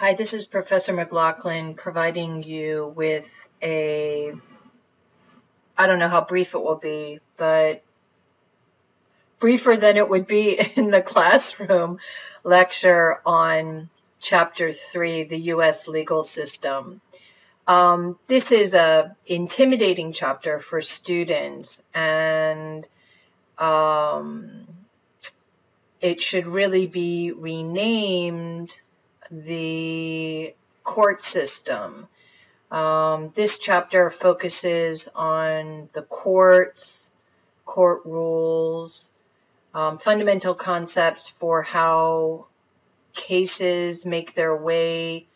Hi, this is Professor McLaughlin providing you with a, I don't know how brief it will be, but briefer than it would be in the classroom lecture on chapter three, the U.S. legal system. Um, this is a intimidating chapter for students and um, it should really be renamed the court system. Um, this chapter focuses on the courts, court rules, um, fundamental concepts for how cases make their way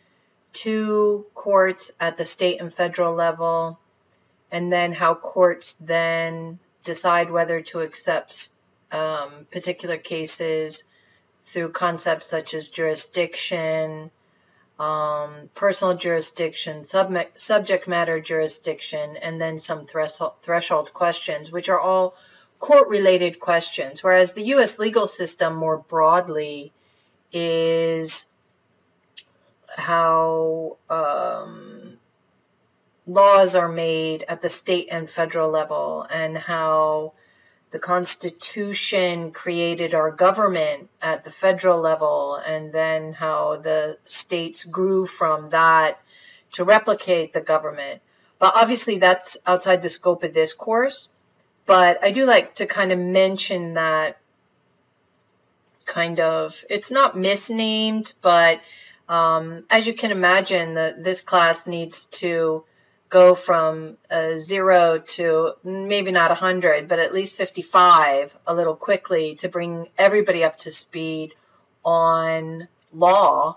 to courts at the state and federal level, and then how courts then decide whether to accept um, particular cases through concepts such as jurisdiction, um, personal jurisdiction, sub- subject matter jurisdiction, and then some threshold, threshold questions, which are all court related questions. Whereas the U.S. legal system more broadly is how um, laws are made at the state and federal level and how the Constitution created our government at the federal level, and then how the states grew from that to replicate the government. But obviously, that's outside the scope of this course. But I do like to kind of mention that kind of, it's not misnamed, but um, as you can imagine, the, this class needs to go from uh, zero to maybe not 100, but at least 55 a little quickly to bring everybody up to speed on law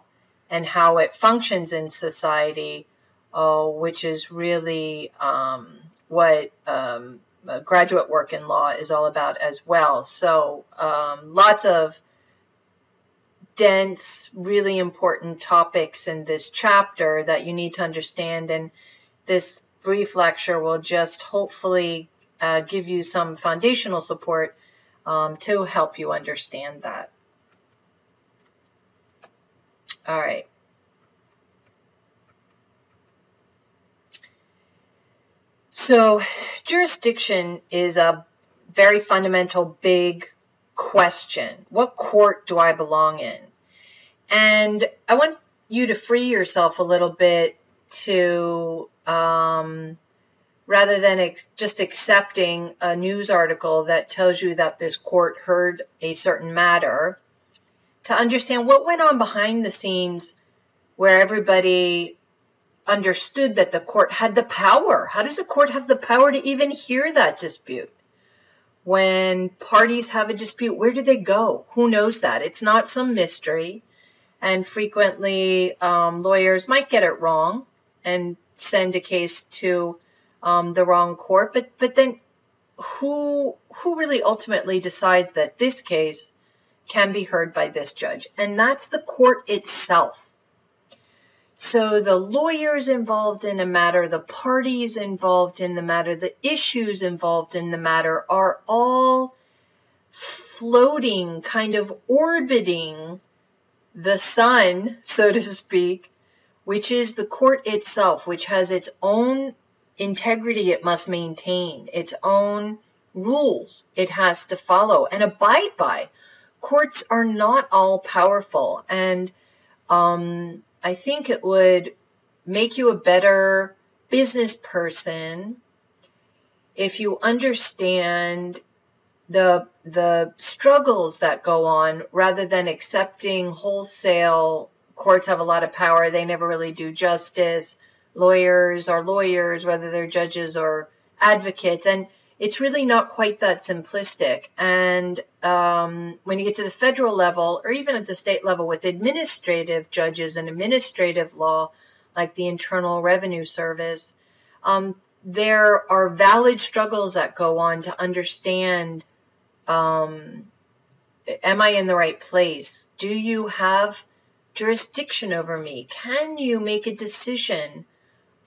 and how it functions in society, uh, which is really um, what um, graduate work in law is all about as well. So um, lots of dense, really important topics in this chapter that you need to understand and this brief lecture will just hopefully uh, give you some foundational support um, to help you understand that. All right. So, jurisdiction is a very fundamental, big question. What court do I belong in? And I want you to free yourself a little bit to um, rather than ex- just accepting a news article that tells you that this court heard a certain matter, to understand what went on behind the scenes where everybody understood that the court had the power. How does a court have the power to even hear that dispute? When parties have a dispute, where do they go? Who knows that? It's not some mystery. And frequently, um, lawyers might get it wrong and send a case to um, the wrong court. But but then who who really ultimately decides that this case can be heard by this judge? And that's the court itself. So the lawyers involved in a matter, the parties involved in the matter, the issues involved in the matter are all floating, kind of orbiting the sun, so to speak, which is the court itself, which has its own integrity it must maintain, its own rules it has to follow and abide by. Courts are not all powerful, and um, I think it would make you a better business person if you understand the the struggles that go on rather than accepting wholesale courts have a lot of power. They never really do justice. Lawyers are lawyers, whether they're judges or advocates. And it's really not quite that simplistic. And um, when you get to the federal level, or even at the state level with administrative judges and administrative law, like the Internal Revenue Service, um, there are valid struggles that go on to understand um, am I in the right place? Do you have jurisdiction over me? Can you make a decision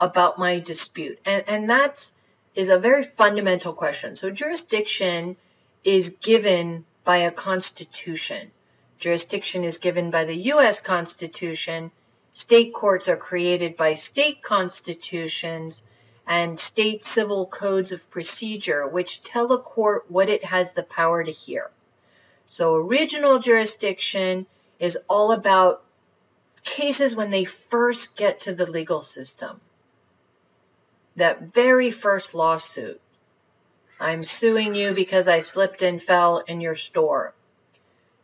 about my dispute? And, and that is a very fundamental question. So jurisdiction is given by a constitution. Jurisdiction is given by the U.S. Constitution State courts are created by state constitutions and state civil codes of procedure, which tell a court what it has the power to hear. So original jurisdiction is all about cases when they first get to the legal system. That very first lawsuit. I'm suing you because I slipped and fell in your store.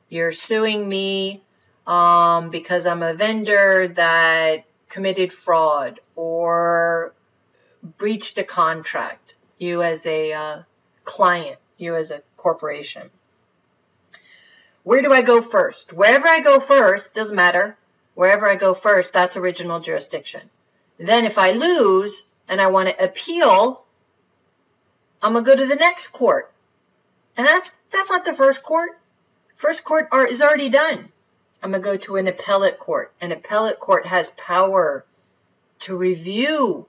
You're suing me um, because I'm a vendor that committed fraud or breached a contract. You as a uh, client, you as a corporation. Where do I go first? Wherever I go first, doesn't matter. Wherever I go first, that's original jurisdiction. Then if I lose and I want to appeal, I'm going to go to the next court. And that's, that's not the first court. First court are, is already done. I'm going to go to an appellate court. An appellate court has power to review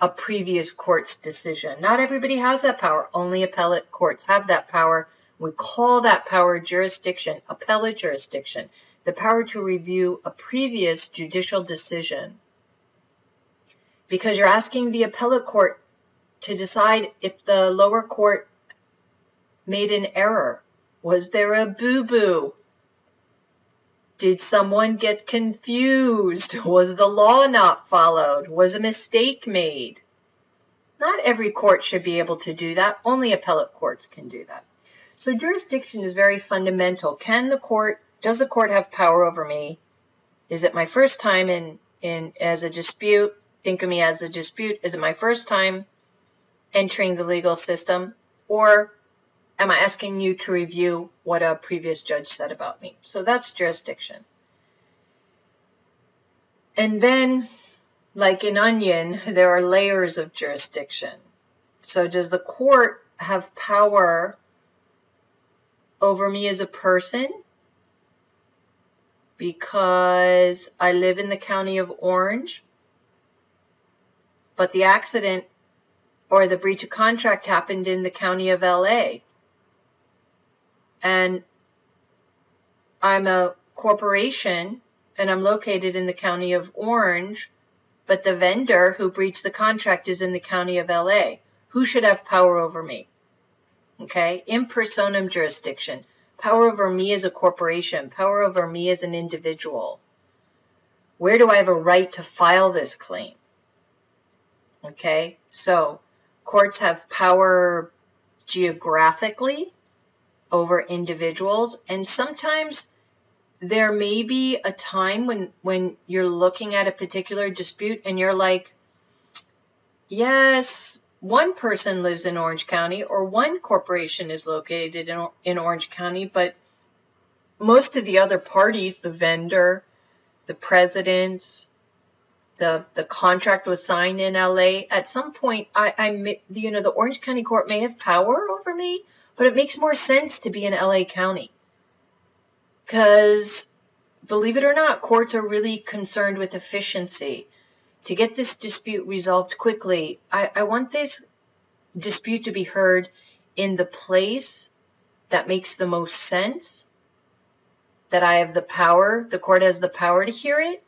a previous court's decision. Not everybody has that power. Only appellate courts have that power we call that power jurisdiction, appellate jurisdiction, the power to review a previous judicial decision. Because you're asking the appellate court to decide if the lower court made an error. Was there a boo boo? Did someone get confused? Was the law not followed? Was a mistake made? Not every court should be able to do that. Only appellate courts can do that. So jurisdiction is very fundamental. Can the court, does the court have power over me? Is it my first time in, in as a dispute? Think of me as a dispute. Is it my first time entering the legal system? Or am I asking you to review what a previous judge said about me? So that's jurisdiction. And then, like in onion, there are layers of jurisdiction. So does the court have power over me as a person because I live in the county of Orange, but the accident or the breach of contract happened in the county of LA. And I'm a corporation and I'm located in the county of Orange, but the vendor who breached the contract is in the county of LA. Who should have power over me? Okay, in personam jurisdiction, power over me as a corporation, power over me as an individual. Where do I have a right to file this claim? Okay, so courts have power geographically over individuals, and sometimes there may be a time when when you're looking at a particular dispute and you're like, yes, one person lives in Orange County or one corporation is located in, in Orange County, but most of the other parties, the vendor, the presidents, the the contract was signed in LA. At some point, I, I you know the Orange County Court may have power over me, but it makes more sense to be in LA County because believe it or not, courts are really concerned with efficiency to get this dispute resolved quickly, I, I want this dispute to be heard in the place that makes the most sense, that I have the power, the court has the power to hear it,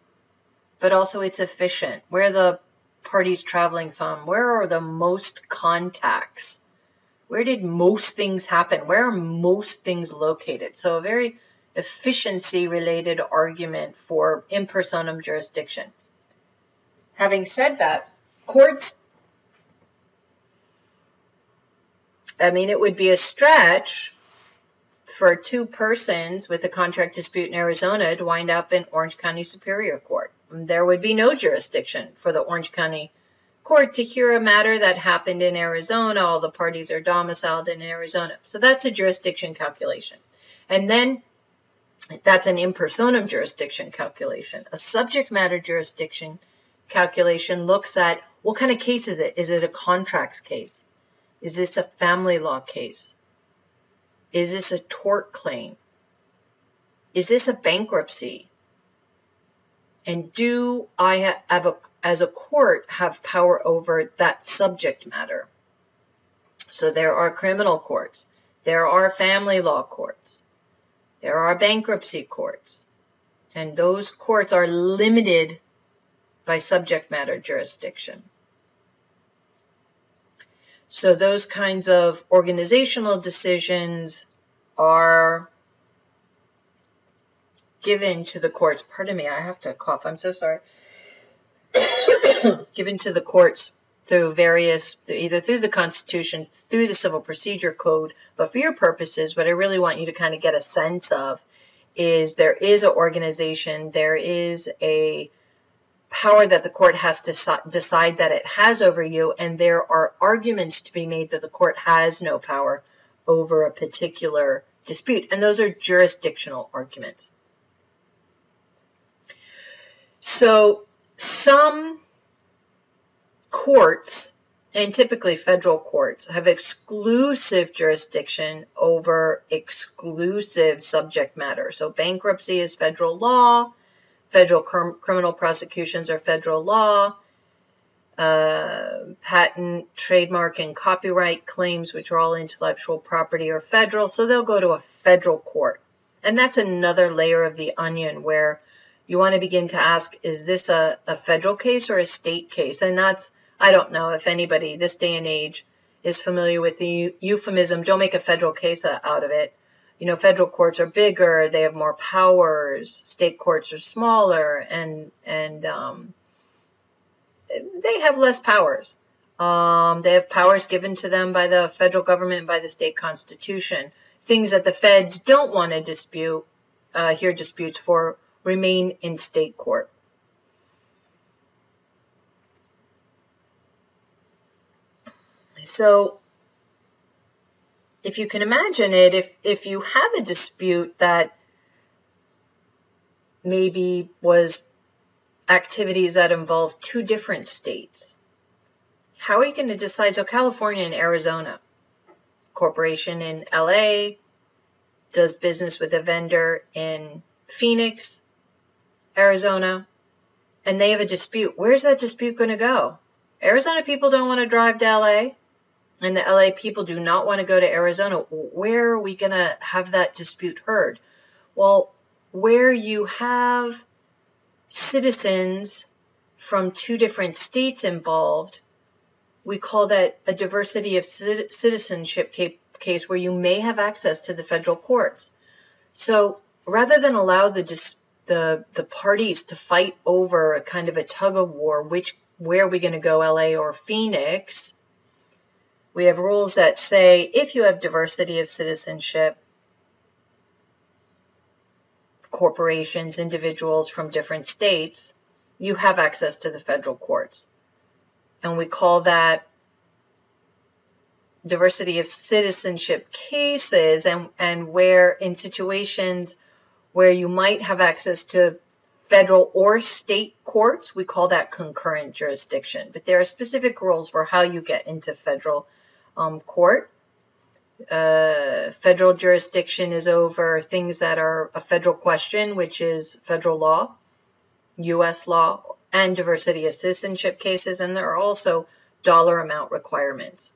but also it's efficient. Where the parties traveling from? Where are the most contacts? Where did most things happen? Where are most things located? So a very efficiency related argument for in personam jurisdiction. Having said that, courts, I mean, it would be a stretch for two persons with a contract dispute in Arizona to wind up in Orange County Superior Court. There would be no jurisdiction for the Orange County Court to hear a matter that happened in Arizona. All the parties are domiciled in Arizona. So that's a jurisdiction calculation. And then that's an in personam jurisdiction calculation. A subject matter jurisdiction calculation looks at what kind of case is it? Is it a contracts case? Is this a family law case? Is this a tort claim? Is this a bankruptcy? And do I have a, as a court have power over that subject matter? So there are criminal courts. There are family law courts. There are bankruptcy courts. And those courts are limited by subject matter jurisdiction. So those kinds of organizational decisions are given to the courts. Pardon me, I have to cough. I'm so sorry. given to the courts through various, either through the Constitution, through the Civil Procedure Code. But for your purposes, what I really want you to kind of get a sense of is there is an organization, there is a power that the court has to decide that it has over you, and there are arguments to be made that the court has no power over a particular dispute. And those are jurisdictional arguments. So some courts, and typically federal courts, have exclusive jurisdiction over exclusive subject matter. So bankruptcy is federal law, federal criminal prosecutions are federal law, uh, patent, trademark, and copyright claims, which are all intellectual property, are federal. So they'll go to a federal court. And that's another layer of the onion where you want to begin to ask, is this a, a federal case or a state case? And that's I don't know if anybody this day and age is familiar with the euphemism, don't make a federal case out of it. You know, federal courts are bigger, they have more powers, state courts are smaller, and, and, um, they have less powers. Um, they have powers given to them by the federal government, by the state constitution. Things that the feds don't want to dispute, uh, hear disputes for, remain in state court. So if you can imagine it, if, if you have a dispute that maybe was activities that involve two different states, how are you going to decide? So California and Arizona, corporation in LA does business with a vendor in Phoenix, Arizona, and they have a dispute. Where's that dispute going to go? Arizona people don't want to drive to LA and the LA people do not want to go to Arizona, where are we going to have that dispute heard? Well, where you have citizens from two different states involved, we call that a diversity of citizenship case where you may have access to the federal courts. So rather than allow the the the parties to fight over a kind of a tug of war, which where are we going to go, LA or Phoenix? We have rules that say if you have diversity of citizenship, corporations, individuals from different states, you have access to the federal courts. And we call that diversity of citizenship cases and, and where in situations where you might have access to federal or state courts, we call that concurrent jurisdiction. But there are specific rules for how you get into federal um, court. Uh, federal jurisdiction is over things that are a federal question, which is federal law, U.S. law, and diversity of citizenship cases, and there are also dollar amount requirements.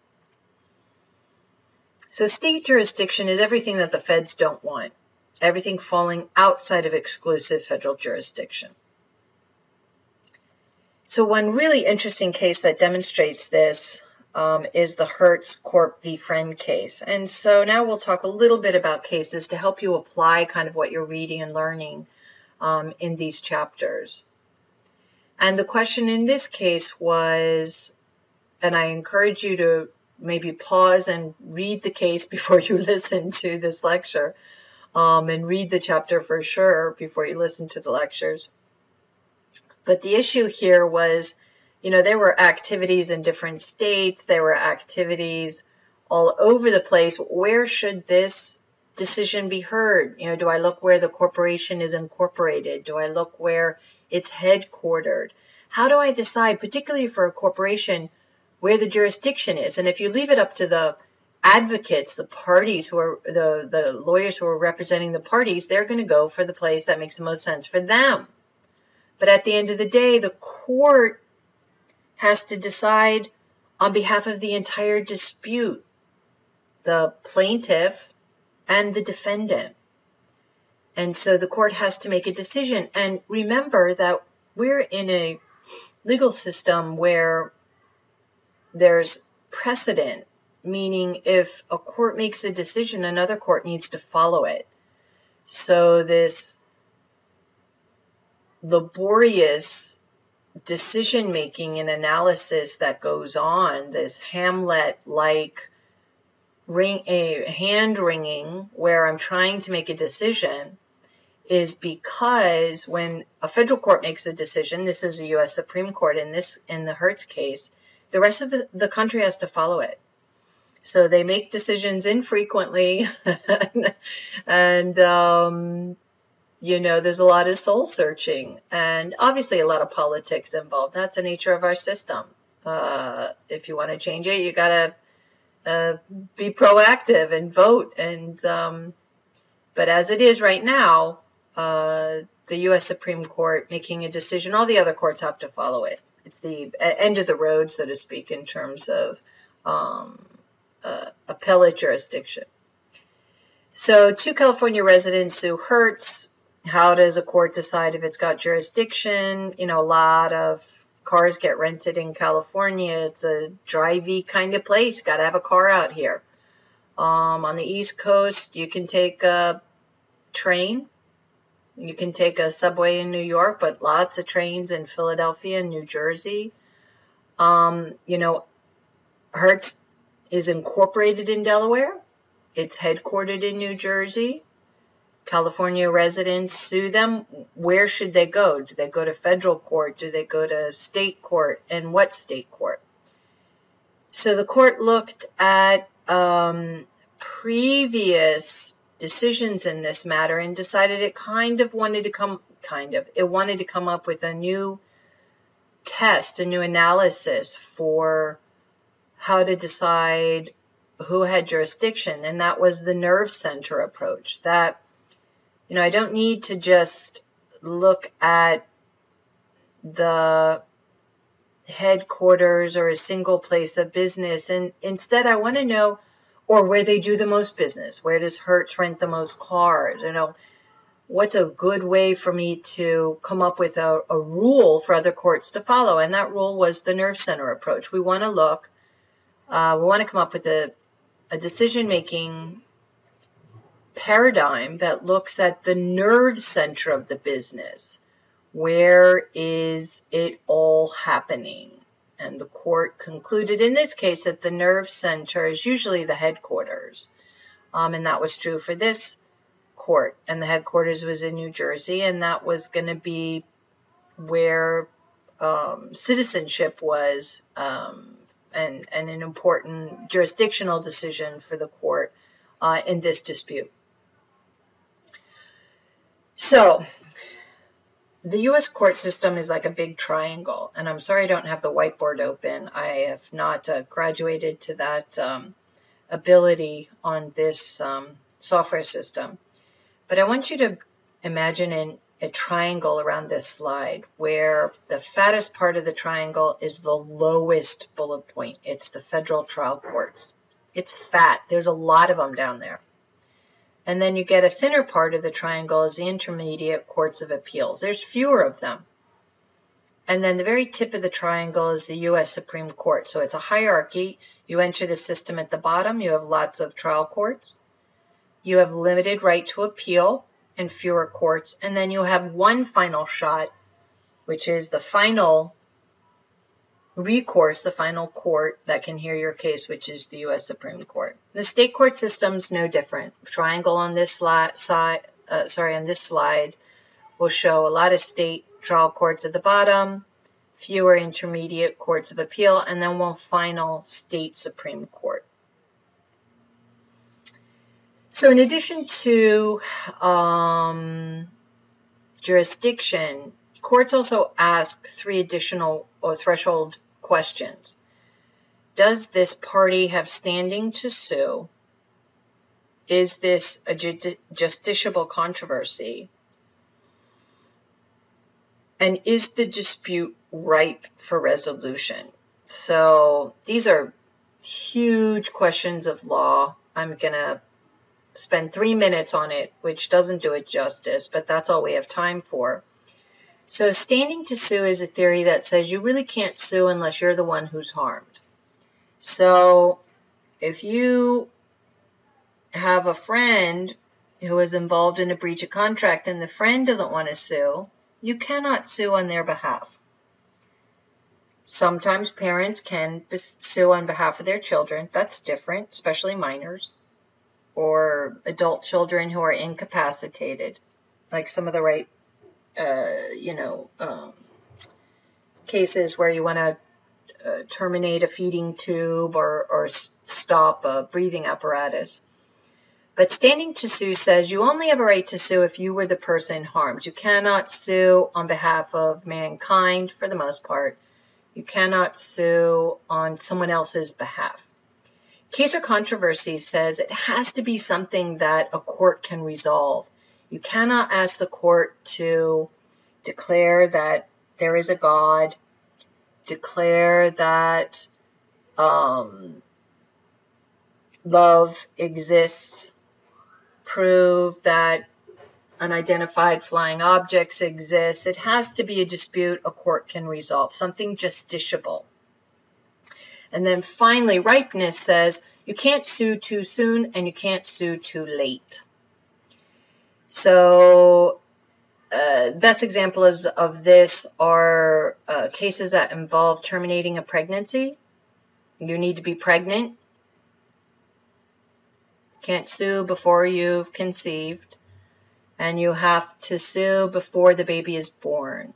So state jurisdiction is everything that the feds don't want, everything falling outside of exclusive federal jurisdiction. So one really interesting case that demonstrates this um, is the Hertz Corp v. Friend case. And so now we'll talk a little bit about cases to help you apply kind of what you're reading and learning um, in these chapters. And the question in this case was, and I encourage you to maybe pause and read the case before you listen to this lecture, um, and read the chapter for sure before you listen to the lectures. But the issue here was you know, there were activities in different states, there were activities all over the place. Where should this decision be heard? You know, do I look where the corporation is incorporated? Do I look where it's headquartered? How do I decide, particularly for a corporation, where the jurisdiction is? And if you leave it up to the advocates, the parties who are the, the lawyers who are representing the parties, they're going to go for the place that makes the most sense for them. But at the end of the day, the court has to decide on behalf of the entire dispute, the plaintiff and the defendant. And so the court has to make a decision. And remember that we're in a legal system where there's precedent, meaning if a court makes a decision, another court needs to follow it. So this laborious decision making and analysis that goes on, this Hamlet like hand wringing where I'm trying to make a decision is because when a federal court makes a decision, this is a US Supreme Court in this in the Hertz case, the rest of the, the country has to follow it. So they make decisions infrequently and um, you know, there's a lot of soul searching and obviously a lot of politics involved. That's the nature of our system. Uh, if you want to change it, you got to uh, be proactive and vote. And um, but as it is right now, uh, the U.S. Supreme Court making a decision, all the other courts have to follow it. It's the end of the road, so to speak, in terms of um, uh, appellate jurisdiction. So, two California residents sue Hertz how does a court decide if it's got jurisdiction? You know, a lot of cars get rented in California. It's a drivey kind of place. Got to have a car out here. Um, on the East Coast, you can take a train. You can take a subway in New York, but lots of trains in Philadelphia and New Jersey. Um, you know, Hertz is incorporated in Delaware. It's headquartered in New Jersey. California residents sue them, where should they go? Do they go to federal court? Do they go to state court? And what state court? So the court looked at um, previous decisions in this matter and decided it kind of wanted to come, kind of, it wanted to come up with a new test, a new analysis for how to decide who had jurisdiction. And that was the nerve center approach. That you know, I don't need to just look at the headquarters or a single place of business. And instead, I want to know, or where they do the most business. Where does Hertz rent the most cars? You know, what's a good way for me to come up with a, a rule for other courts to follow? And that rule was the nerve center approach. We want to look, uh, we want to come up with a, a decision making paradigm that looks at the nerve center of the business. Where is it all happening? And the court concluded in this case that the nerve center is usually the headquarters. Um, and that was true for this court. And the headquarters was in New Jersey, and that was going to be where um, citizenship was um, and, and, an important jurisdictional decision for the court uh, in this dispute. So, the US court system is like a big triangle, and I'm sorry I don't have the whiteboard open. I have not uh, graduated to that um, ability on this um, software system. But I want you to imagine in a triangle around this slide where the fattest part of the triangle is the lowest bullet point. It's the federal trial courts. It's fat. There's a lot of them down there. And then you get a thinner part of the triangle as the intermediate courts of appeals. There's fewer of them. And then the very tip of the triangle is the U.S. Supreme Court. So it's a hierarchy. You enter the system at the bottom. You have lots of trial courts. You have limited right to appeal and fewer courts. And then you have one final shot, which is the final recourse, the final court that can hear your case, which is the U.S. Supreme Court. The state court system's no different. Triangle on this slide, uh, sorry, on this slide will show a lot of state trial courts at the bottom, fewer intermediate courts of appeal, and then one final state Supreme Court. So in addition to um, jurisdiction, courts also ask three additional or threshold questions. Does this party have standing to sue? Is this a justiciable controversy? And is the dispute ripe for resolution? So these are huge questions of law. I'm going to spend three minutes on it, which doesn't do it justice, but that's all we have time for. So, standing to sue is a theory that says you really can't sue unless you're the one who's harmed. So, if you have a friend who is involved in a breach of contract and the friend doesn't want to sue, you cannot sue on their behalf. Sometimes parents can sue on behalf of their children. That's different, especially minors or adult children who are incapacitated, like some of the right, uh, you know, um, cases where you want to uh, terminate a feeding tube or, or stop a breathing apparatus. But standing to sue says you only have a right to sue if you were the person harmed. You cannot sue on behalf of mankind for the most part. You cannot sue on someone else's behalf. Case or controversy says it has to be something that a court can resolve. You cannot ask the court to declare that there is a God, declare that um, love exists, prove that unidentified flying objects exist. It has to be a dispute a court can resolve, something justiciable. And then finally, ripeness says you can't sue too soon and you can't sue too late. So, uh, best examples of this are uh, cases that involve terminating a pregnancy. You need to be pregnant can't sue before you've conceived, and you have to sue before the baby is born.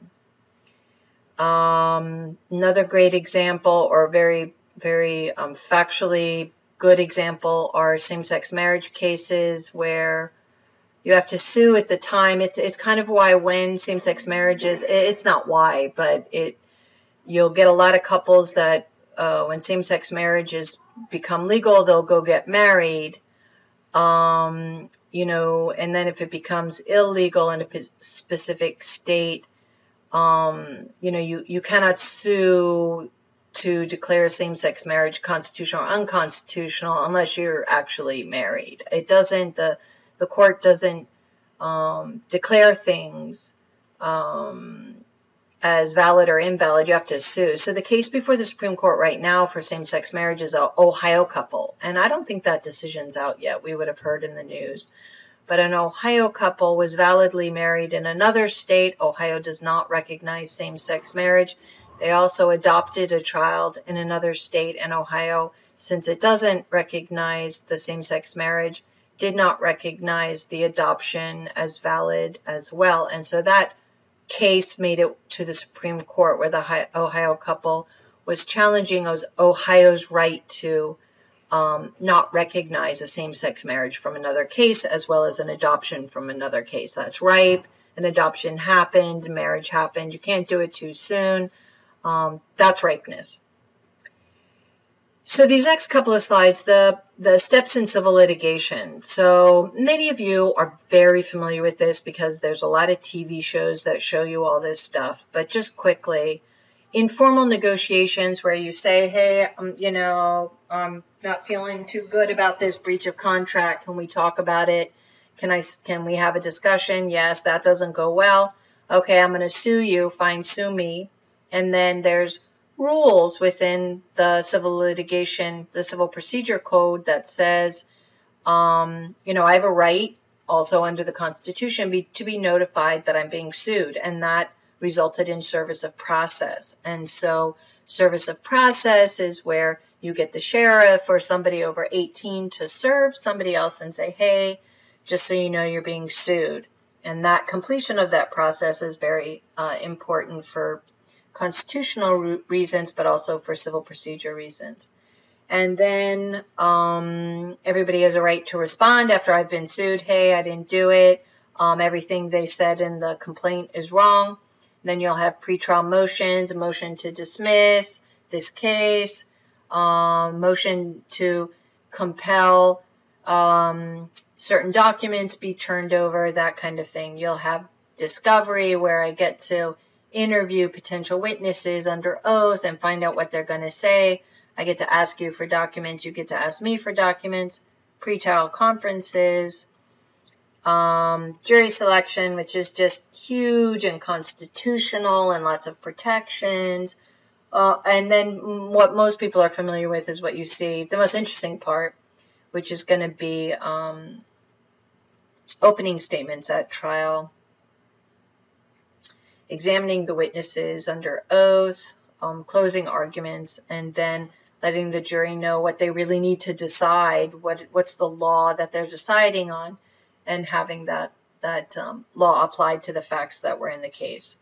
Um, another great example, or very, very um, factually good example, are same-sex marriage cases where you have to sue at the time. It's it's kind of why when same-sex marriages, it's not why, but it you'll get a lot of couples that uh, when same-sex marriages become legal, they'll go get married um, you know, and then if it becomes illegal in a specific state, um, you know, you, you cannot sue to declare same-sex marriage constitutional or unconstitutional unless you're actually married. It doesn't, the, the court doesn't um, declare things um, as valid or invalid, you have to sue. So the case before the Supreme Court right now for same-sex marriage is a Ohio couple, and I don't think that decision's out yet. We would have heard in the news. But an Ohio couple was validly married in another state. Ohio does not recognize same-sex marriage. They also adopted a child in another state, and Ohio, since it doesn't recognize the same-sex marriage, did not recognize the adoption as valid as well. And so that case made it to the Supreme Court where the Ohio couple was challenging Ohio's right to um, not recognize a same-sex marriage from another case as well as an adoption from another case. That's ripe. An adoption happened, marriage happened. You can't do it too soon. Um, that's ripeness. So these next couple of slides, the, the steps in civil litigation. So many of you are very familiar with this because there's a lot of TV shows that show you all this stuff. But just quickly, informal negotiations where you say, hey, um, you know, I'm not feeling too good about this breach of contract. Can we talk about it? Can I, can we have a discussion? Yes, that doesn't go well. Okay, I'm going to sue you. Fine, sue me. And then there's rules within the civil litigation, the civil procedure code that says, um, you know, I have a right also under the Constitution be, to be notified that I'm being sued, and that resulted in service of process. And so, service of process is where you get the sheriff or somebody over 18 to serve somebody else and say, hey, just so you know, you're being sued. And that completion of that process is very uh, important for constitutional reasons, but also for civil procedure reasons. And then um, everybody has a right to respond after I've been sued. Hey, I didn't do it. Um, everything they said in the complaint is wrong. Then you'll have pretrial motions, a motion to dismiss this case, um, motion to compel um, certain documents be turned over, that kind of thing. You'll have discovery where I get to interview potential witnesses under oath and find out what they're going to say. I get to ask you for documents. You get to ask me for documents. pretrial conferences, um, jury selection, which is just huge and constitutional and lots of protections. Uh, and then what most people are familiar with is what you see, the most interesting part, which is going to be um, opening statements at trial, examining the witnesses under oath, um, closing arguments, and then letting the jury know what they really need to decide, what what's the law that they're deciding on, and having that that um, law applied to the facts that were in the case.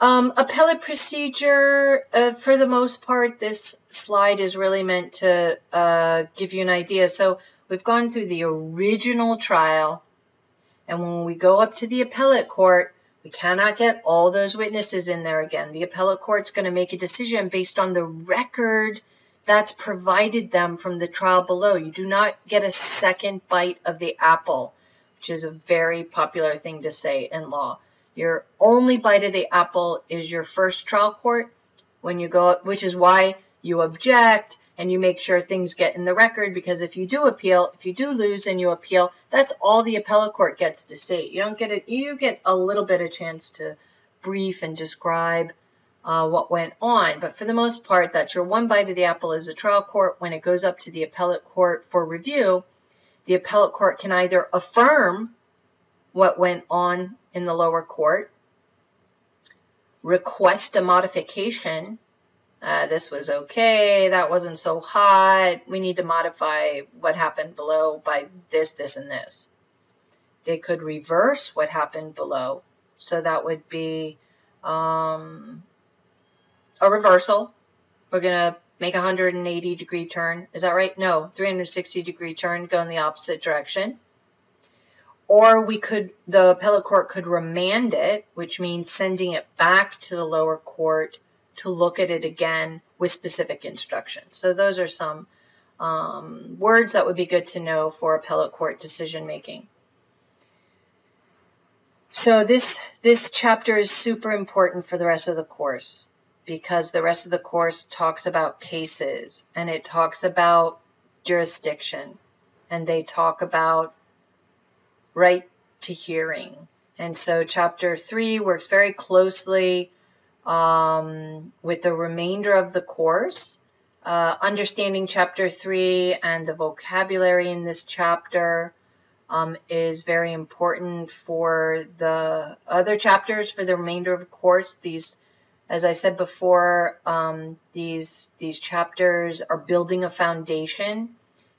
Um, appellate procedure, uh, for the most part, this slide is really meant to uh, give you an idea. So we've gone through the original trial, and when we go up to the appellate court, we cannot get all those witnesses in there again. The appellate court's going to make a decision based on the record that's provided them from the trial below. You do not get a second bite of the apple, which is a very popular thing to say in law. Your only bite of the apple is your first trial court when you go, which is why you object and you make sure things get in the record because if you do appeal, if you do lose and you appeal, that's all the appellate court gets to see. You don't get it, you get a little bit of chance to brief and describe uh, what went on. But for the most part, that's your one bite of the apple is a trial court. When it goes up to the appellate court for review, the appellate court can either affirm what went on in the lower court, request a modification uh, this was okay, that wasn't so hot, we need to modify what happened below by this, this, and this. They could reverse what happened below. So that would be um, a reversal. We're going to make a 180 degree turn. Is that right? No, 360 degree turn, go in the opposite direction. Or we could, the appellate court could remand it, which means sending it back to the lower court to look at it again with specific instructions. So those are some um, words that would be good to know for appellate court decision making. So this this chapter is super important for the rest of the course because the rest of the course talks about cases and it talks about jurisdiction and they talk about right to hearing. And so chapter 3 works very closely um, with the remainder of the course. Uh, understanding chapter three and the vocabulary in this chapter um, is very important for the other chapters for the remainder of the course. These, as I said before, um, these these chapters are building a foundation.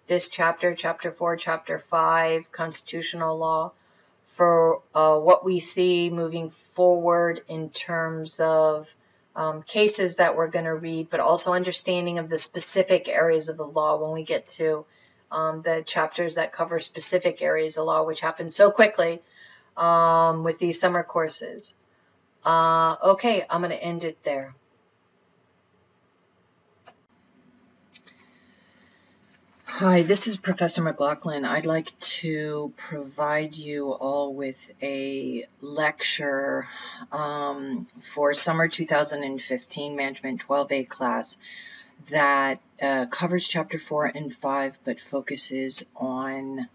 This chapter, chapter four, chapter five, constitutional law, for uh, what we see moving forward in terms of um, cases that we're going to read, but also understanding of the specific areas of the law when we get to um, the chapters that cover specific areas of law, which happen so quickly um, with these summer courses. Uh, okay, I'm going to end it there. Hi, this is Professor McLaughlin. I'd like to provide you all with a lecture um, for summer 2015 Management 12A class that uh, covers chapter 4 and 5 but focuses on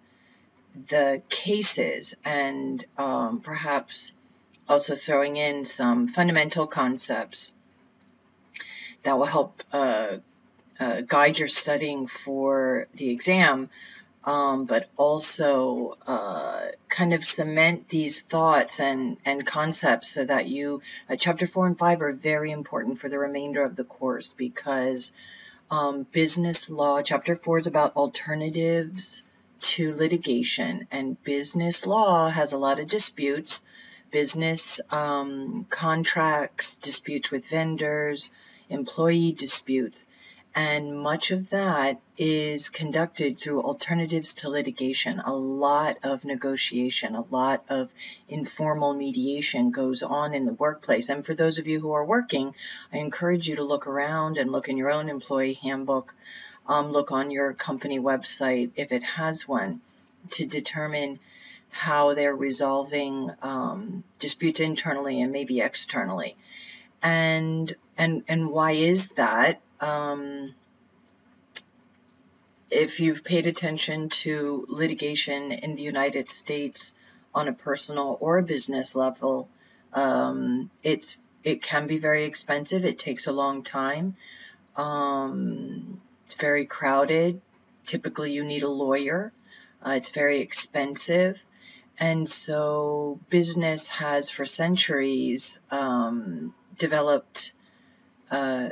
the cases and um, perhaps also throwing in some fundamental concepts that will help uh, uh, guide your studying for the exam, um, but also uh, kind of cement these thoughts and, and concepts so that you, uh, chapter four and five are very important for the remainder of the course because um, business law, chapter four is about alternatives to litigation, and business law has a lot of disputes, business um, contracts, disputes with vendors, employee disputes and much of that is conducted through alternatives to litigation. A lot of negotiation, a lot of informal mediation goes on in the workplace. And for those of you who are working, I encourage you to look around and look in your own employee handbook, um, look on your company website if it has one to determine how they're resolving um, disputes internally and maybe externally. And and and why is that? Um, if you've paid attention to litigation in the United States on a personal or a business level, um, it's it can be very expensive. It takes a long time. Um, it's very crowded. Typically, you need a lawyer. Uh, it's very expensive. And so business has for centuries um, developed uh,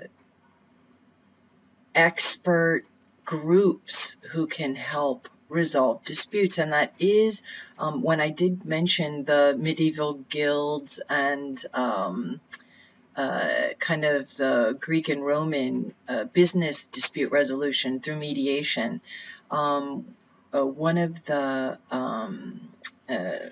expert groups who can help resolve disputes. And that is um, when I did mention the medieval guilds and um, uh, kind of the Greek and Roman uh, business dispute resolution through mediation. Um, uh, one of the um, uh,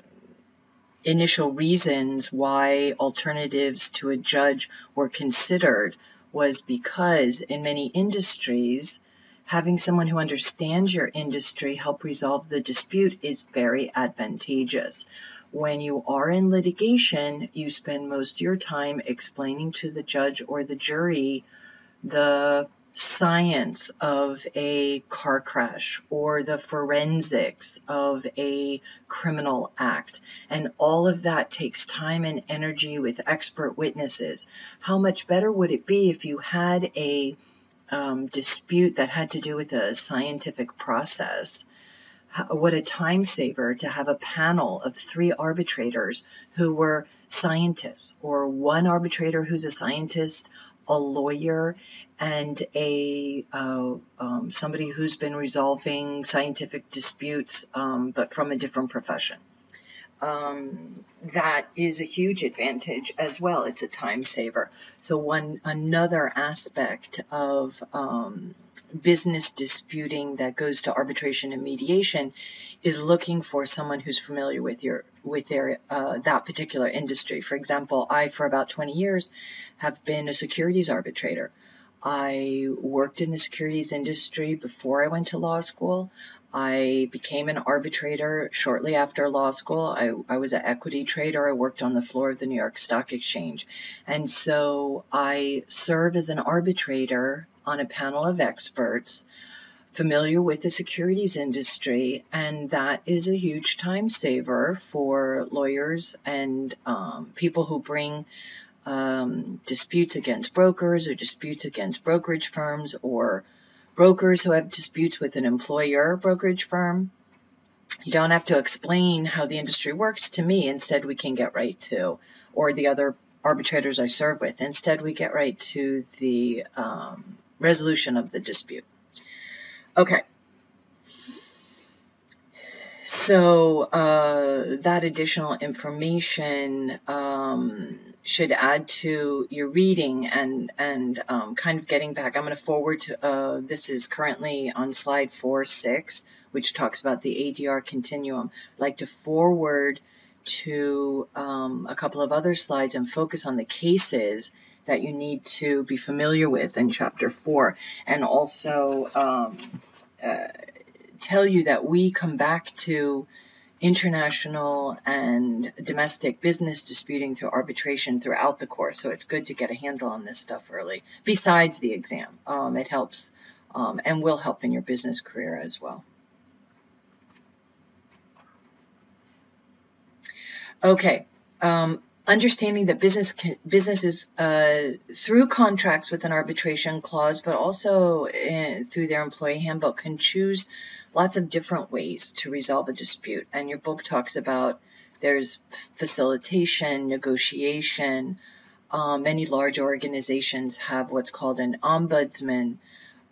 initial reasons why alternatives to a judge were considered was because in many industries, having someone who understands your industry help resolve the dispute is very advantageous. When you are in litigation, you spend most of your time explaining to the judge or the jury the science of a car crash or the forensics of a criminal act. And all of that takes time and energy with expert witnesses. How much better would it be if you had a um, dispute that had to do with a scientific process? What a time saver to have a panel of three arbitrators who were scientists or one arbitrator who's a scientist a lawyer and a uh, um, somebody who's been resolving scientific disputes, um, but from a different profession. Um, that is a huge advantage as well. It's a time saver. So one another aspect of um, business disputing that goes to arbitration and mediation is looking for someone who's familiar with your with their uh, that particular industry. For example, I for about 20 years have been a securities arbitrator. I worked in the securities industry before I went to law school. I became an arbitrator shortly after law school. I, I was an equity trader. I worked on the floor of the New York Stock Exchange. And so I serve as an arbitrator on a panel of experts familiar with the securities industry, and that is a huge time saver for lawyers and um, people who bring um, disputes against brokers or disputes against brokerage firms or brokers who have disputes with an employer brokerage firm. You don't have to explain how the industry works to me. Instead, we can get right to, or the other arbitrators I serve with. Instead, we get right to the um, resolution of the dispute. Okay. So uh, that additional information um, should add to your reading and and um, kind of getting back. I'm going to forward to uh, this is currently on slide four six, which talks about the ADR continuum. I'd like to forward to um, a couple of other slides and focus on the cases that you need to be familiar with in chapter four, and also um, uh, tell you that we come back to international and domestic business disputing through arbitration throughout the course. So it's good to get a handle on this stuff early. Besides the exam, um, it helps um, and will help in your business career as well. Okay. Um, understanding that business businesses uh, through contracts with an arbitration clause, but also in, through their employee handbook, can choose lots of different ways to resolve a dispute. And your book talks about there's facilitation, negotiation. Uh, many large organizations have what's called an ombudsman.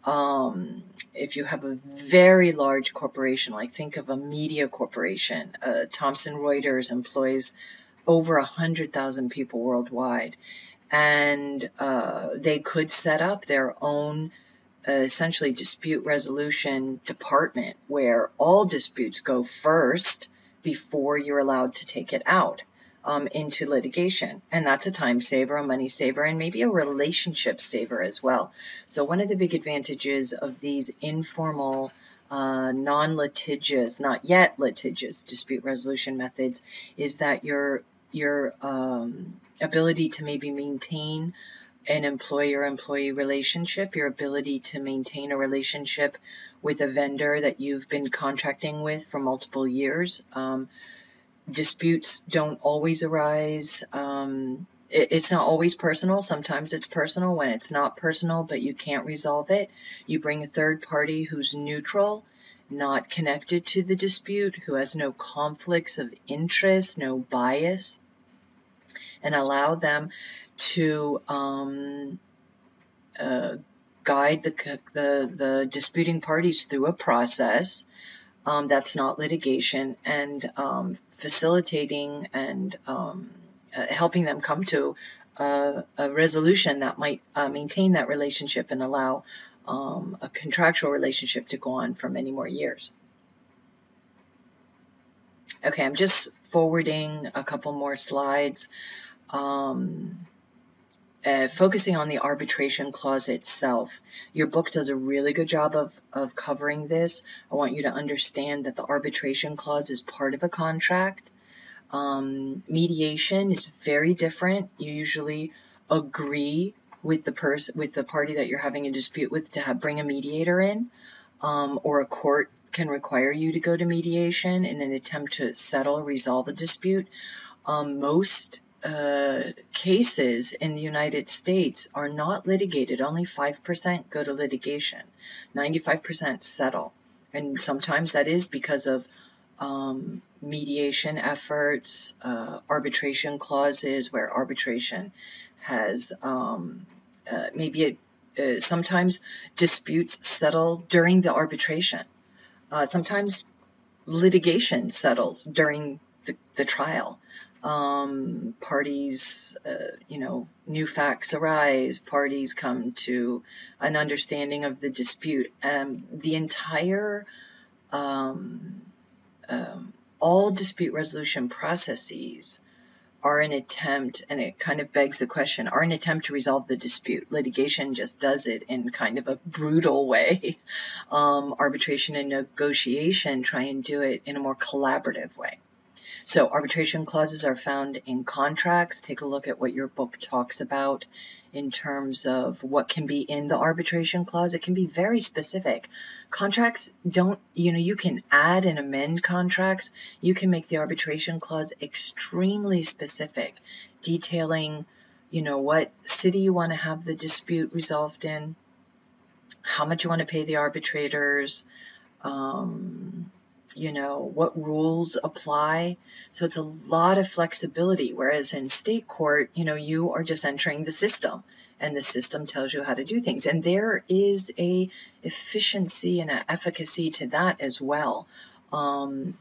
Um, if you have a very large corporation, like think of a media corporation, uh, Thomson Reuters employs over a hundred thousand people worldwide, and uh, they could set up their own essentially dispute resolution department where all disputes go first before you're allowed to take it out um, into litigation. And that's a time saver, a money saver, and maybe a relationship saver as well. So one of the big advantages of these informal uh, non-litigious, not yet litigious dispute resolution methods is that your your um, ability to maybe maintain an employer employee relationship, your ability to maintain a relationship with a vendor that you've been contracting with for multiple years. Um, disputes don't always arise. Um, it, it's not always personal. Sometimes it's personal when it's not personal, but you can't resolve it. You bring a third party who's neutral, not connected to the dispute, who has no conflicts of interest, no bias, and allow them to um, uh, guide the, the, the disputing parties through a process um, that's not litigation and um, facilitating and um, uh, helping them come to a, a resolution that might uh, maintain that relationship and allow um, a contractual relationship to go on for many more years. Okay, I'm just forwarding a couple more slides. Um, uh, focusing on the arbitration clause itself. Your book does a really good job of, of covering this. I want you to understand that the arbitration clause is part of a contract. Um, mediation is very different. You usually agree with the person, with the party that you're having a dispute with to have, bring a mediator in, um, or a court can require you to go to mediation in an attempt to settle, resolve a dispute. Um, most cases in the United States are not litigated. Only 5% go to litigation. 95% settle. And sometimes that is because of um, mediation efforts, uh, arbitration clauses where arbitration has um, uh, maybe it, uh, sometimes disputes settle during the arbitration. Uh, sometimes litigation settles during the, the trial um, parties, uh, you know, new facts arise, parties come to an understanding of the dispute. Um, the entire, um, um, all dispute resolution processes are an attempt, and it kind of begs the question, are an attempt to resolve the dispute. Litigation just does it in kind of a brutal way. Um, arbitration and negotiation try and do it in a more collaborative way. So arbitration clauses are found in contracts. Take a look at what your book talks about in terms of what can be in the arbitration clause. It can be very specific. Contracts don't, you know, you can add and amend contracts. You can make the arbitration clause extremely specific, detailing, you know, what city you want to have the dispute resolved in, how much you want to pay the arbitrators, um, you know, what rules apply. So it's a lot of flexibility. Whereas in state court, you know, you are just entering the system and the system tells you how to do things. And there is a efficiency and an efficacy to that as well. Um,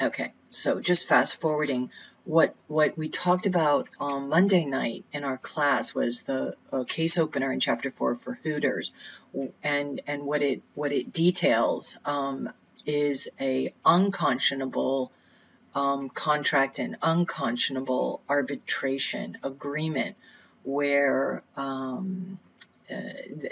okay. So just fast forwarding what, what we talked about on Monday night in our class was the uh, case opener in chapter four for Hooters and, and what it, what it details, um, is a unconscionable um, contract and unconscionable arbitration agreement where um, uh,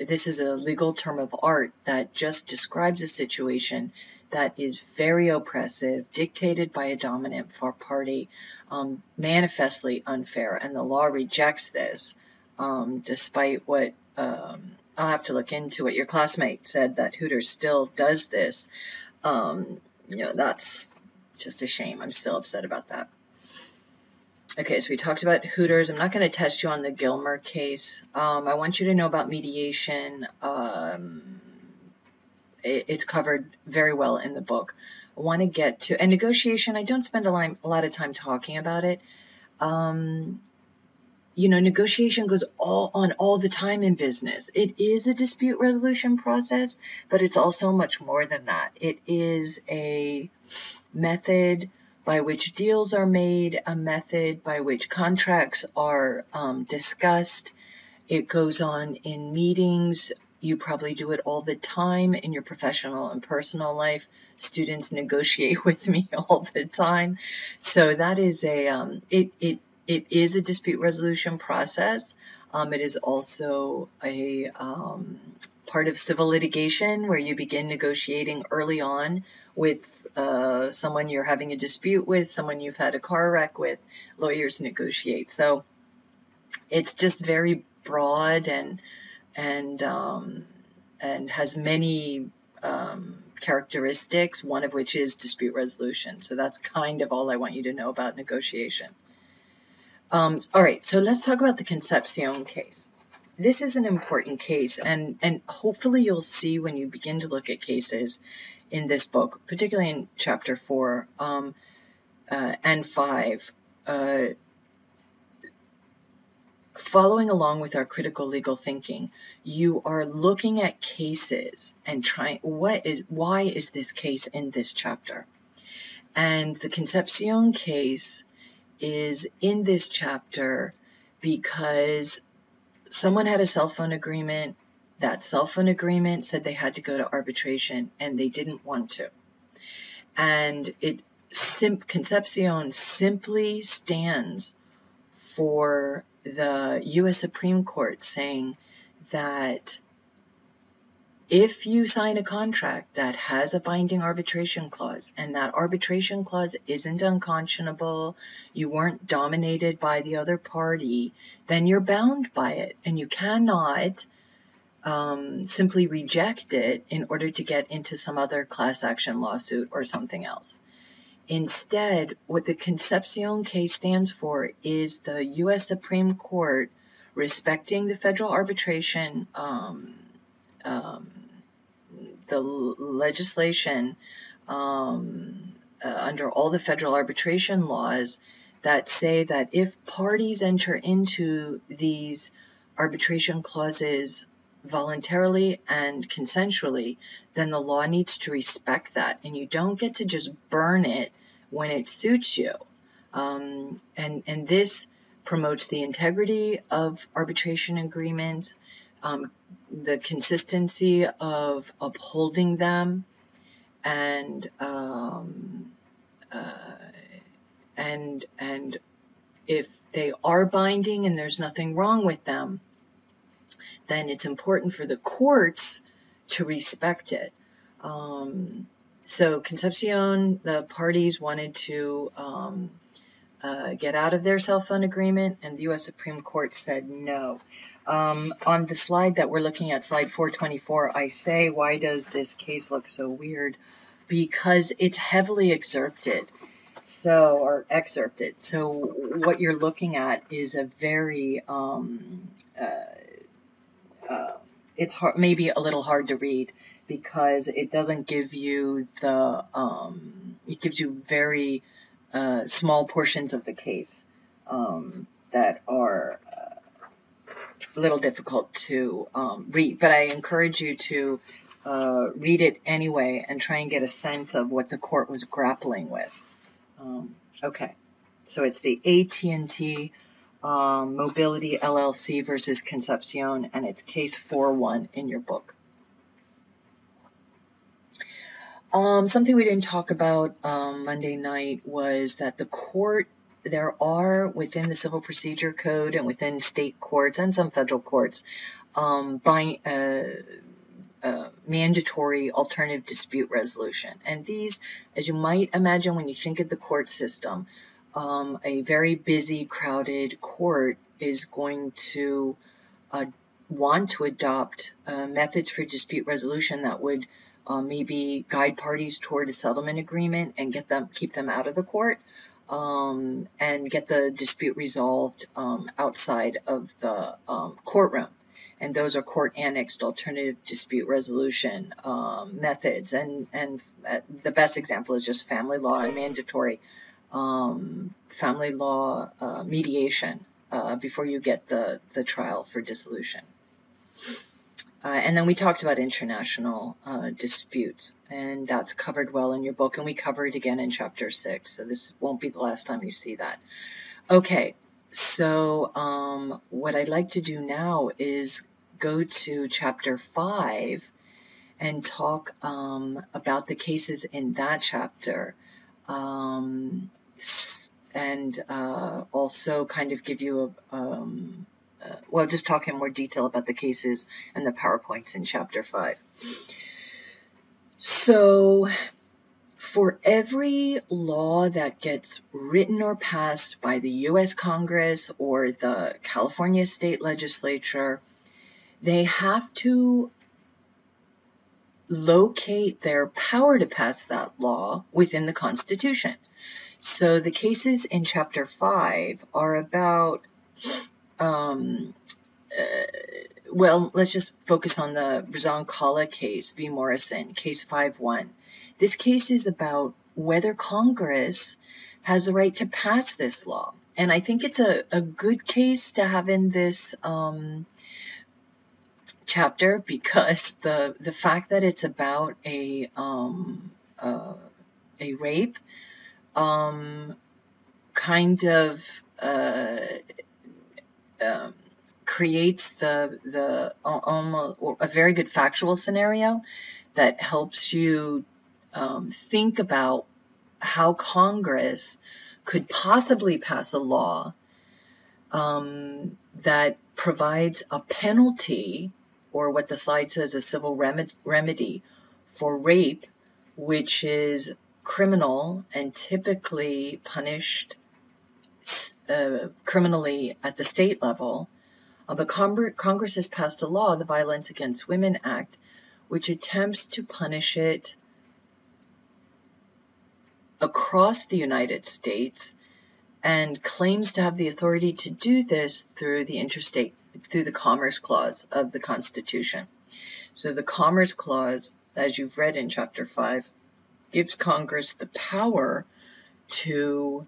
this is a legal term of art that just describes a situation that is very oppressive, dictated by a dominant party, um, manifestly unfair, and the law rejects this, um, despite what um, I'll have to look into it. Your classmate said that Hooters still does this. Um, you know, that's just a shame. I'm still upset about that. Okay, so we talked about Hooters. I'm not going to test you on the Gilmer case. Um, I want you to know about mediation. Um, it, it's covered very well in the book. I want to get to, and negotiation, I don't spend a, lot of time talking about it. Um, you know, negotiation goes all on all the time in business. It is a dispute resolution process, but it's also much more than that. It is a method by which deals are made, a method by which contracts are um, discussed. It goes on in meetings. You probably do it all the time in your professional and personal life. Students negotiate with me all the time. So that is a, um, it, it it is a dispute resolution process. Um, it is also a um, part of civil litigation where you begin negotiating early on with uh, someone you're having a dispute with, someone you've had a car wreck with. Lawyers negotiate. So it's just very broad and and um, and has many um, characteristics, one of which is dispute resolution. So that's kind of all I want you to know about negotiation. Um, all right, so let's talk about the Concepcion case. This is an important case, and, and hopefully you'll see when you begin to look at cases in this book, particularly in chapter four um, uh, and five, uh, following along with our critical legal thinking, you are looking at cases and trying what is why is this case in this chapter? And the Concepcion case is in this chapter because someone had a cell phone agreement. That cell phone agreement said they had to go to arbitration and they didn't want to. And it sim- Concepcion simply stands for the U.S. Supreme Court saying that if you sign a contract that has a binding arbitration clause and that arbitration clause isn't unconscionable, you weren't dominated by the other party, then you're bound by it and you cannot um, simply reject it in order to get into some other class action lawsuit or something else. Instead, what the Concepcion case stands for is the U.S. Supreme Court respecting the federal arbitration, um, um, the legislation um, uh, under all the federal arbitration laws that say that if parties enter into these arbitration clauses voluntarily and consensually, then the law needs to respect that. And you don't get to just burn it when it suits you. Um, and, and this promotes the integrity of arbitration agreements, um, the consistency of upholding them, and um, uh, and and if they are binding and there's nothing wrong with them, then it's important for the courts to respect it. Um, so Concepcion, the parties wanted to um, uh, get out of their cell phone agreement, and the U.S. Supreme Court said no. Um, on the slide that we're looking at, slide 424, I say, why does this case look so weird? Because it's heavily excerpted. So, or excerpted. So, what you're looking at is a very, um, uh, uh, it's hard, maybe a little hard to read because it doesn't give you the, um, it gives you very uh, small portions of the case um, that are uh, a little difficult to um, read. But I encourage you to uh, read it anyway and try and get a sense of what the court was grappling with. Um, okay, so it's the AT&T um, Mobility LLC versus Concepcion, and it's case 4-1 in your book. Um, something we didn't talk about um, Monday night was that the court, there are within the Civil Procedure Code and within state courts and some federal courts, um, by, uh, uh, mandatory alternative dispute resolution. And these, as you might imagine when you think of the court system, um, a very busy, crowded court is going to uh, want to adopt uh, methods for dispute resolution that would uh, maybe guide parties toward a settlement agreement and get them keep them out of the court um, and get the dispute resolved um, outside of the um, courtroom. And those are court annexed alternative dispute resolution um, methods. And and uh, the best example is just family law and mandatory um, family law uh, mediation uh, before you get the the trial for dissolution. Uh, and then we talked about international uh, disputes, and that's covered well in your book, and we cover it again in chapter six. So this won't be the last time you see that. Okay, so um, what I'd like to do now is go to chapter five and talk um, about the cases in that chapter, um, and uh, also kind of give you a um, uh, well, just talk in more detail about the cases and the PowerPoints in chapter five. So for every law that gets written or passed by the US Congress or the California state legislature, they have to locate their power to pass that law within the Constitution. So the cases in Chapter 5 are about, um, uh, well, let's just focus on the Brzonkala case, v. Morrison, case 5-1. This case is about whether Congress has the right to pass this law. And I think it's a, a good case to have in this um, chapter because the the fact that it's about a um, uh, a rape um, kind of uh, um, creates the the almost a very good factual scenario that helps you um, think about how Congress could possibly pass a law um, that provides a penalty, or what the slide says, a civil remedy for rape, which is criminal and typically punished uh, criminally at the state level. Uh, the Congress has passed a law, the Violence Against Women Act, which attempts to punish it across the United States and claims to have the authority to do this through the interstate, through the Commerce Clause of the Constitution. So the Commerce Clause, as you've read in Chapter 5, gives Congress the power to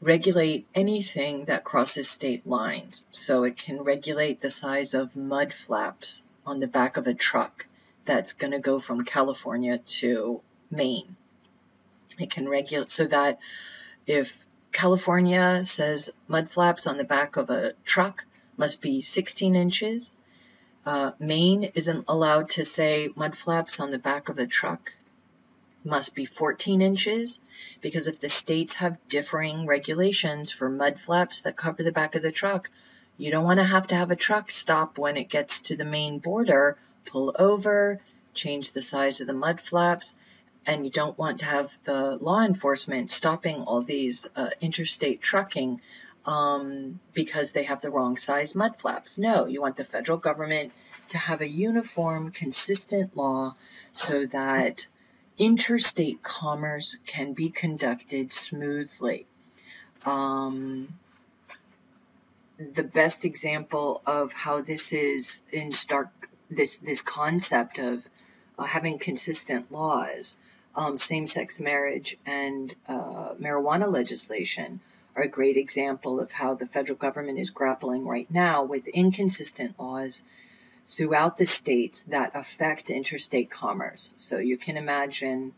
regulate anything that crosses state lines. So it can regulate the size of mud flaps on the back of a truck that's going to go from California to Maine. It can regulate so that if California says mud flaps on the back of a truck must be 16 inches, uh, Maine isn't allowed to say mud flaps on the back of a truck must be 14 inches because if the states have differing regulations for mud flaps that cover the back of the truck, you don't want to have to have a truck stop when it gets to the Maine border, pull over, change the size of the mud flaps, and you don't want to have the law enforcement stopping all these uh, interstate trucking um, because they have the wrong size mud flaps. No, you want the federal government to have a uniform, consistent law so that interstate commerce can be conducted smoothly. Um, the best example of how this is in stark this this concept of uh, having consistent laws, um, same-sex marriage and uh, marijuana legislation are a great example of how the federal government is grappling right now with inconsistent laws throughout the states that affect interstate commerce. So you can imagine,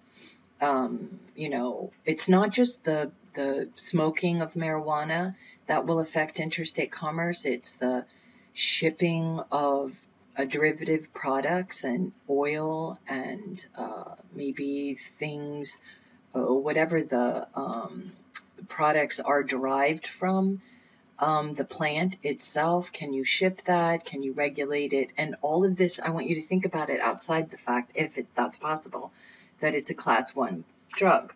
um, you know, it's not just the the smoking of marijuana that will affect interstate commerce. It's the shipping of uh, derivative products and oil and uh, maybe things, uh, whatever the um, products are derived from um, the plant itself? Can you ship that? Can you regulate it? And all of this, I want you to think about it outside the fact, if it, that's possible, that it's a class one drug.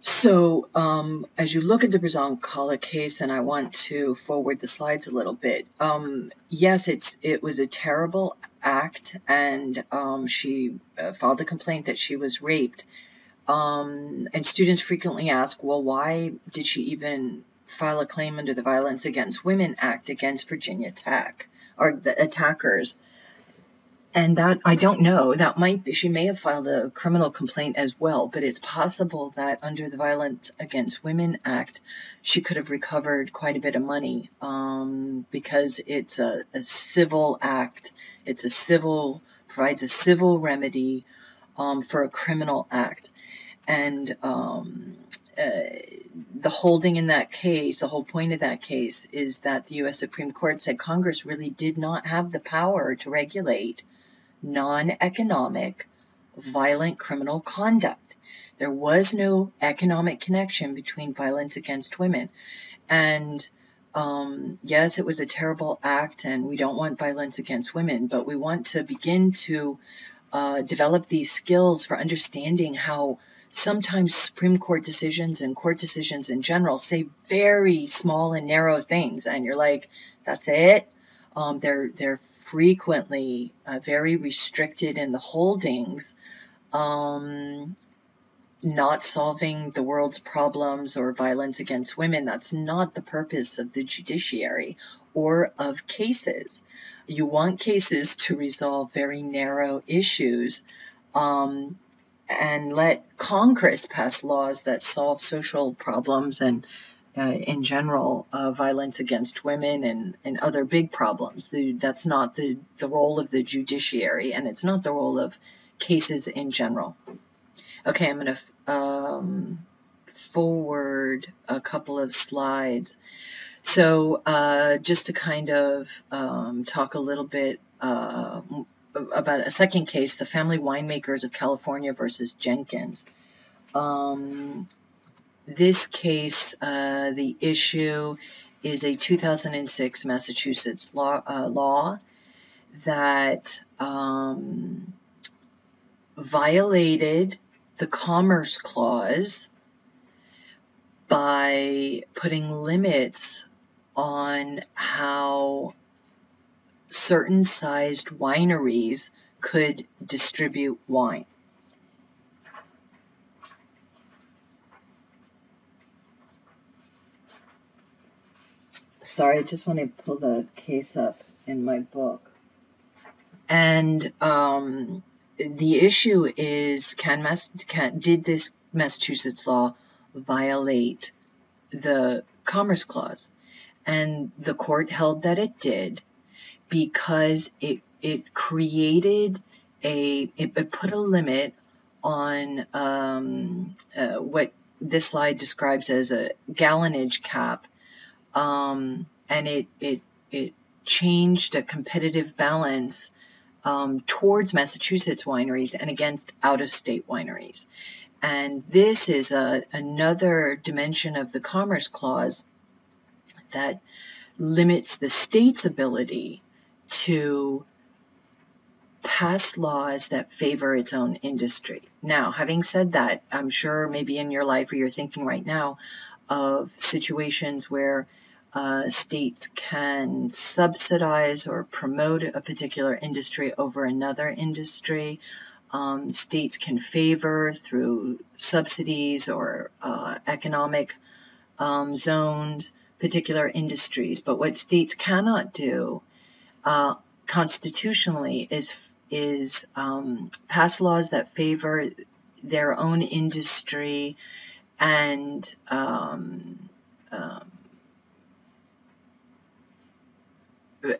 So, um, as you look at the Brzonkala case, and I want to forward the slides a little bit. Um, yes, it's it was a terrible act, and um, she uh, filed a complaint that she was raped. Um, and students frequently ask, well, why did she even file a claim under the Violence Against Women Act against Virginia Tech or the attackers? And that I don't know. That might be, she may have filed a criminal complaint as well, but it's possible that under the Violence Against Women Act, she could have recovered quite a bit of money um, because it's a, a civil act. It's a civil provides a civil remedy um, for a criminal act. And um, uh, the holding in that case, the whole point of that case is that the U.S. Supreme Court said Congress really did not have the power to regulate non economic violent criminal conduct. There was no economic connection between violence against women. And um, yes, it was a terrible act, and we don't want violence against women, but we want to begin to uh, develop these skills for understanding how sometimes Supreme Court decisions and court decisions in general say very small and narrow things, and you're like, that's it. Um, they're they're frequently uh, very restricted in the holdings, um, not solving the world's problems or violence against women. That's not the purpose of the judiciary or of cases. You want cases to resolve very narrow issues. Um, and let Congress pass laws that solve social problems and uh, in general uh, violence against women and, and other big problems. The, that's not the, the role of the judiciary and it's not the role of cases in general. Okay, I'm going to um, forward a couple of slides. So uh, just to kind of um, talk a little bit uh, about a second case, the Family Winemakers of California versus Jenkins. Um, this case, uh, the issue is a 2006 Massachusetts law, uh, law that um, violated the Commerce Clause by putting limits on how certain sized wineries could distribute wine. Sorry, I just want to pull the case up in my book. And um, the issue is, can, Mass- can did this Massachusetts law violate the Commerce Clause? And the court held that it did because it it created a it, it put a limit on um, uh, what this slide describes as a gallonage cap, um, and it it it changed a competitive balance um, towards Massachusetts wineries and against out-of-state wineries. And this is a, another dimension of the Commerce Clause that limits the state's ability to pass laws that favor its own industry. Now, having said that, I'm sure maybe in your life or you're thinking right now of situations where uh, states can subsidize or promote a particular industry over another industry. Um, states can favor through subsidies or uh, economic um, zones particular industries. But what states cannot do uh, constitutionally is is um, pass laws that favor their own industry and um, um,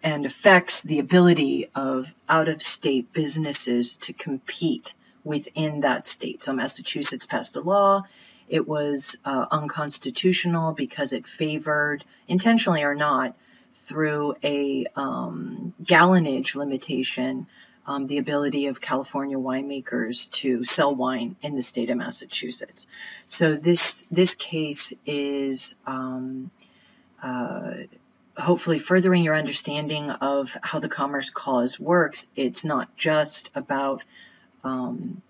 and affects the ability of out of state businesses to compete within that state. So Massachusetts passed a law. It was uh, unconstitutional because it favored, intentionally or not, through a um, gallonage limitation um, the ability of California winemakers to sell wine in the state of Massachusetts. So this this case is um, uh, hopefully furthering your understanding of how the Commerce Clause works. It's not just about um,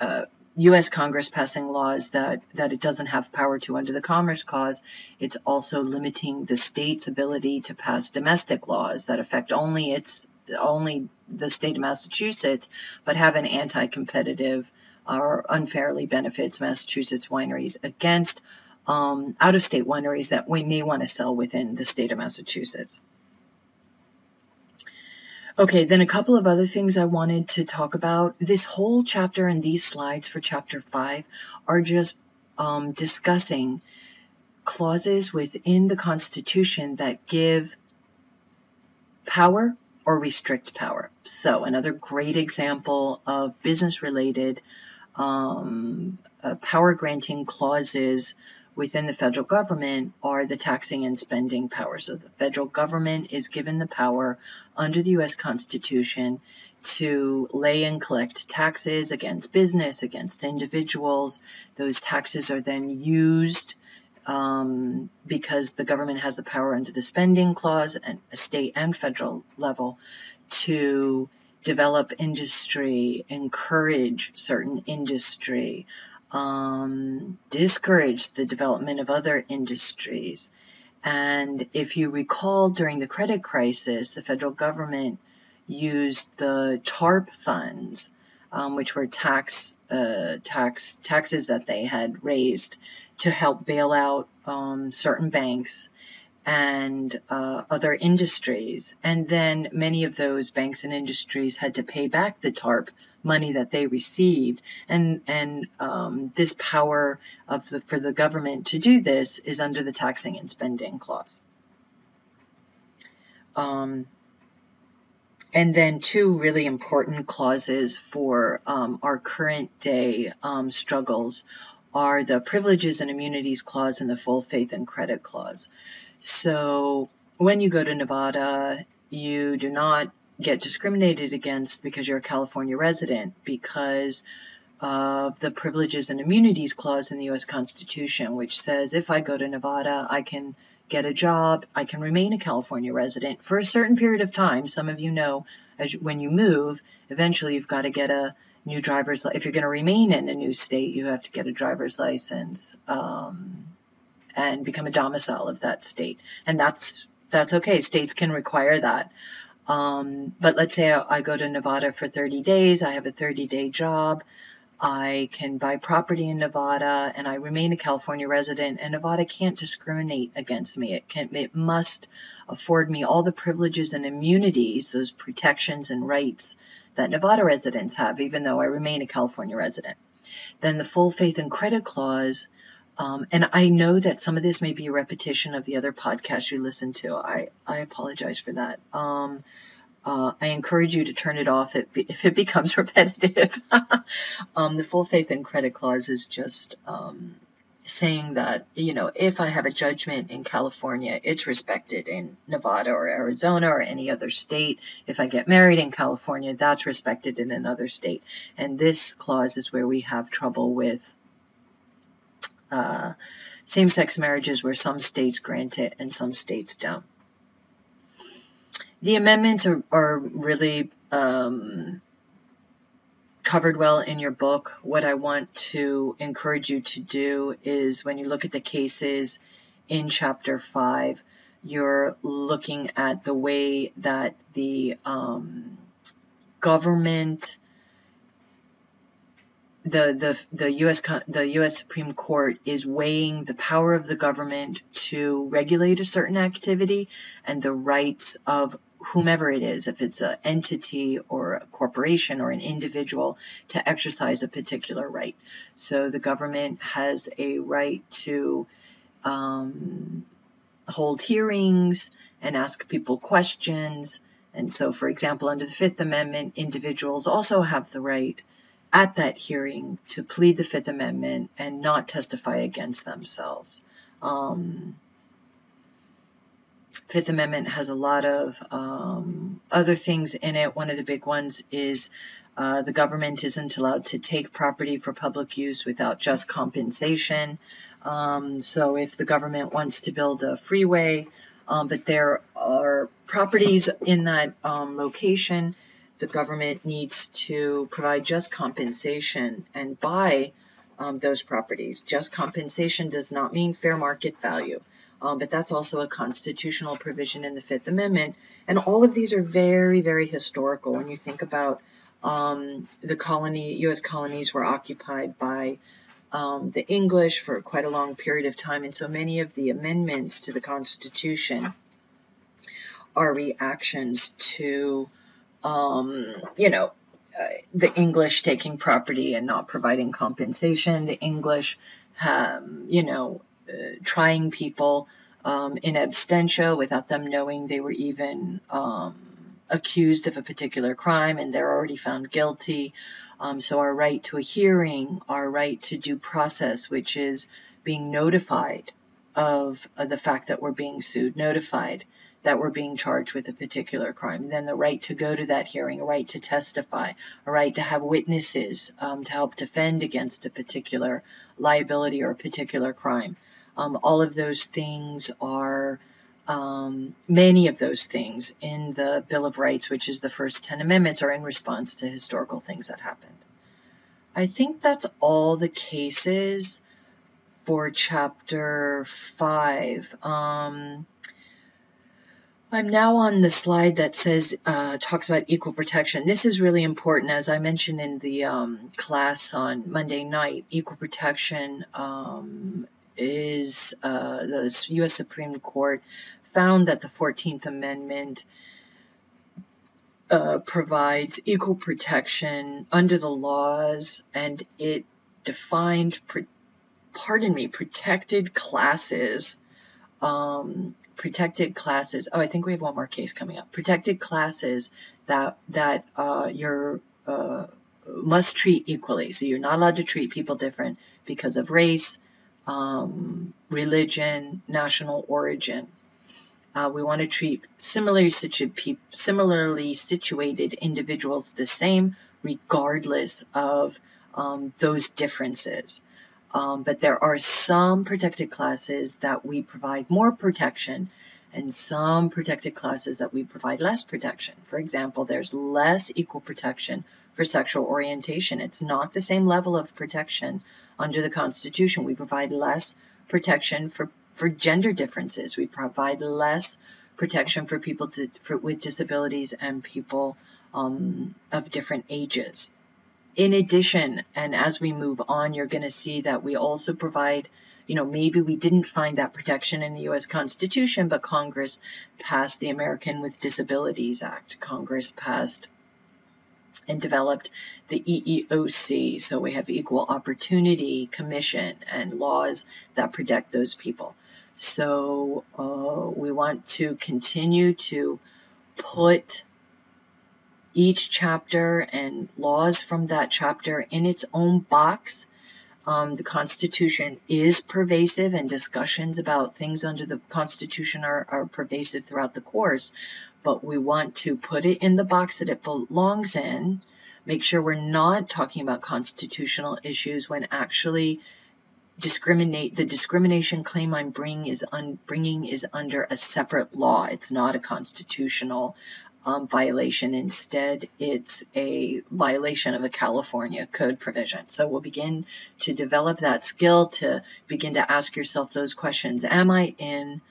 uh, U.S. Congress passing laws that, that it doesn't have power to under the Commerce Clause. It's also limiting the state's ability to pass domestic laws that affect only its only the state of Massachusetts, but have an anti-competitive or unfairly benefits Massachusetts wineries against um, out-of-state wineries that we may want to sell within the state of Massachusetts. Okay, then a couple of other things I wanted to talk about. This whole chapter and these slides for chapter five are just um, discussing clauses within the Constitution that give power or restrict power. So another great example of business related um, uh, power granting clauses within the federal government are the taxing and spending powers. So the federal government is given the power under the U.S. Constitution to lay and collect taxes against business, against individuals. Those taxes are then used um, because the government has the power under the spending clause and state and federal level to develop industry, encourage certain industry, um, discourage the development of other industries. And if you recall, during the credit crisis, the federal government used the TARP funds, um, which were tax uh, tax taxes that they had raised to help bail out um, certain banks and uh, other industries. And then many of those banks and industries had to pay back the TARP money that they received. And and um, this power of the, for the government to do this is under the taxing and spending clause. Um, and then two really important clauses for um, our current day um, struggles are the privileges and immunities clause and the full faith and credit clause. So when you go to Nevada, you do not get discriminated against because you're a California resident because of the privileges and immunities clause in the U.S. Constitution, which says if I go to Nevada, I can get a job, I can remain a California resident for a certain period of time. Some of you know, as you, when you move, eventually you've got to get a new driver's. If you're going to remain in a new state, you have to get a driver's license um, and become a domicile of that state, and that's that's okay. States can require that. Um, but let's say I, I go to Nevada for 30 days. I have a 30 day job. I can buy property in Nevada and I remain a California resident and Nevada can't discriminate against me. It can, it must afford me all the privileges and immunities, those protections and rights that Nevada residents have, even though I remain a California resident. Then the full faith and credit clause, um, and I know that some of this may be a repetition of the other podcasts you listen to. I, I apologize for that. Um, uh, I encourage you to turn it off if, if it becomes repetitive. um, the full faith and credit clause is just um, saying that, you know, if I have a judgment in California, it's respected in Nevada or Arizona or any other state. If I get married in California, that's respected in another state. And this clause is where we have trouble with uh, same sex marriages where some states grant it and some states don't the amendments are, are really um, covered well in your book. What I want to encourage you to do is when you look at the cases in chapter five, you're looking at the way that the um, government the, the, the U.S. the U.S. Supreme Court is weighing the power of the government to regulate a certain activity and the rights of whomever it is, if it's an entity or a corporation or an individual, to exercise a particular right. So the government has a right to um, hold hearings and ask people questions. And so, for example, under the Fifth Amendment, individuals also have the right at that hearing to plead the Fifth Amendment and not testify against themselves. Um, Fifth Amendment has a lot of um, other things in it. One of the big ones is uh, the government isn't allowed to take property for public use without just compensation. Um, so if the government wants to build a freeway, um, but there are properties in that um, location, the government needs to provide just compensation and buy um, those properties. Just compensation does not mean fair market value um, but that's also a constitutional provision in the Fifth Amendment. And all of these are very, very historical. When you think about um, the colony, U.S. colonies were occupied by um, the English for quite a long period of time, and so many of the amendments to the Constitution are reactions to, um, you know, uh, the English taking property and not providing compensation, the English, um, you know, uh, trying people um, in absentia without them knowing they were even um, accused of a particular crime and they're already found guilty. Um, so our right to a hearing, our right to due process, which is being notified of, of the fact that we're being sued, notified that we're being charged with a particular crime. And then the right to go to that hearing, a right to testify, a right to have witnesses um, to help defend against a particular liability or a particular crime. Um, all of those things are um, many of those things in the Bill of Rights, which is the first 10 amendments, are in response to historical things that happened. I think that's all the cases for chapter 5. Um, I'm now on the slide that says, uh, talks about equal protection. This is really important. As I mentioned in the um, class on Monday night, equal protection um, is uh, the U.S. Supreme Court found that the 14th Amendment uh, provides equal protection under the laws and it defined, pardon me, protected classes um, protected classes. Oh, I think we have one more case coming up. Protected classes that that uh, you're uh, must treat equally. So you're not allowed to treat people different because of race, um, religion, national origin. Uh, we want to treat similarly, situ- similarly situated individuals the same, regardless of um, those differences. Um, but there are some protected classes that we provide more protection and some protected classes that we provide less protection. For example, there's less equal protection for sexual orientation. It's not the same level of protection under the Constitution. We provide less protection for, for gender differences. We provide less protection for people to, for, with disabilities and people um, of different ages. In addition, and as we move on, you're going to see that we also provide, you know, maybe we didn't find that protection in the U.S. Constitution, but Congress passed the American with Disabilities Act. Congress passed and developed the EEOC. So we have Equal Opportunity Commission and laws that protect those people. So uh, we want to continue to put each chapter and laws from that chapter in its own box. Um, the Constitution is pervasive and discussions about things under the Constitution are, are pervasive throughout the course, but we want to put it in the box that it belongs in, make sure we're not talking about constitutional issues when actually discriminate the discrimination claim I'm bringing is un, bringing is under a separate law. It's not a constitutional um, violation. Instead, it's a violation of a California code provision. So we'll begin to develop that skill to begin to ask yourself those questions. Am I in,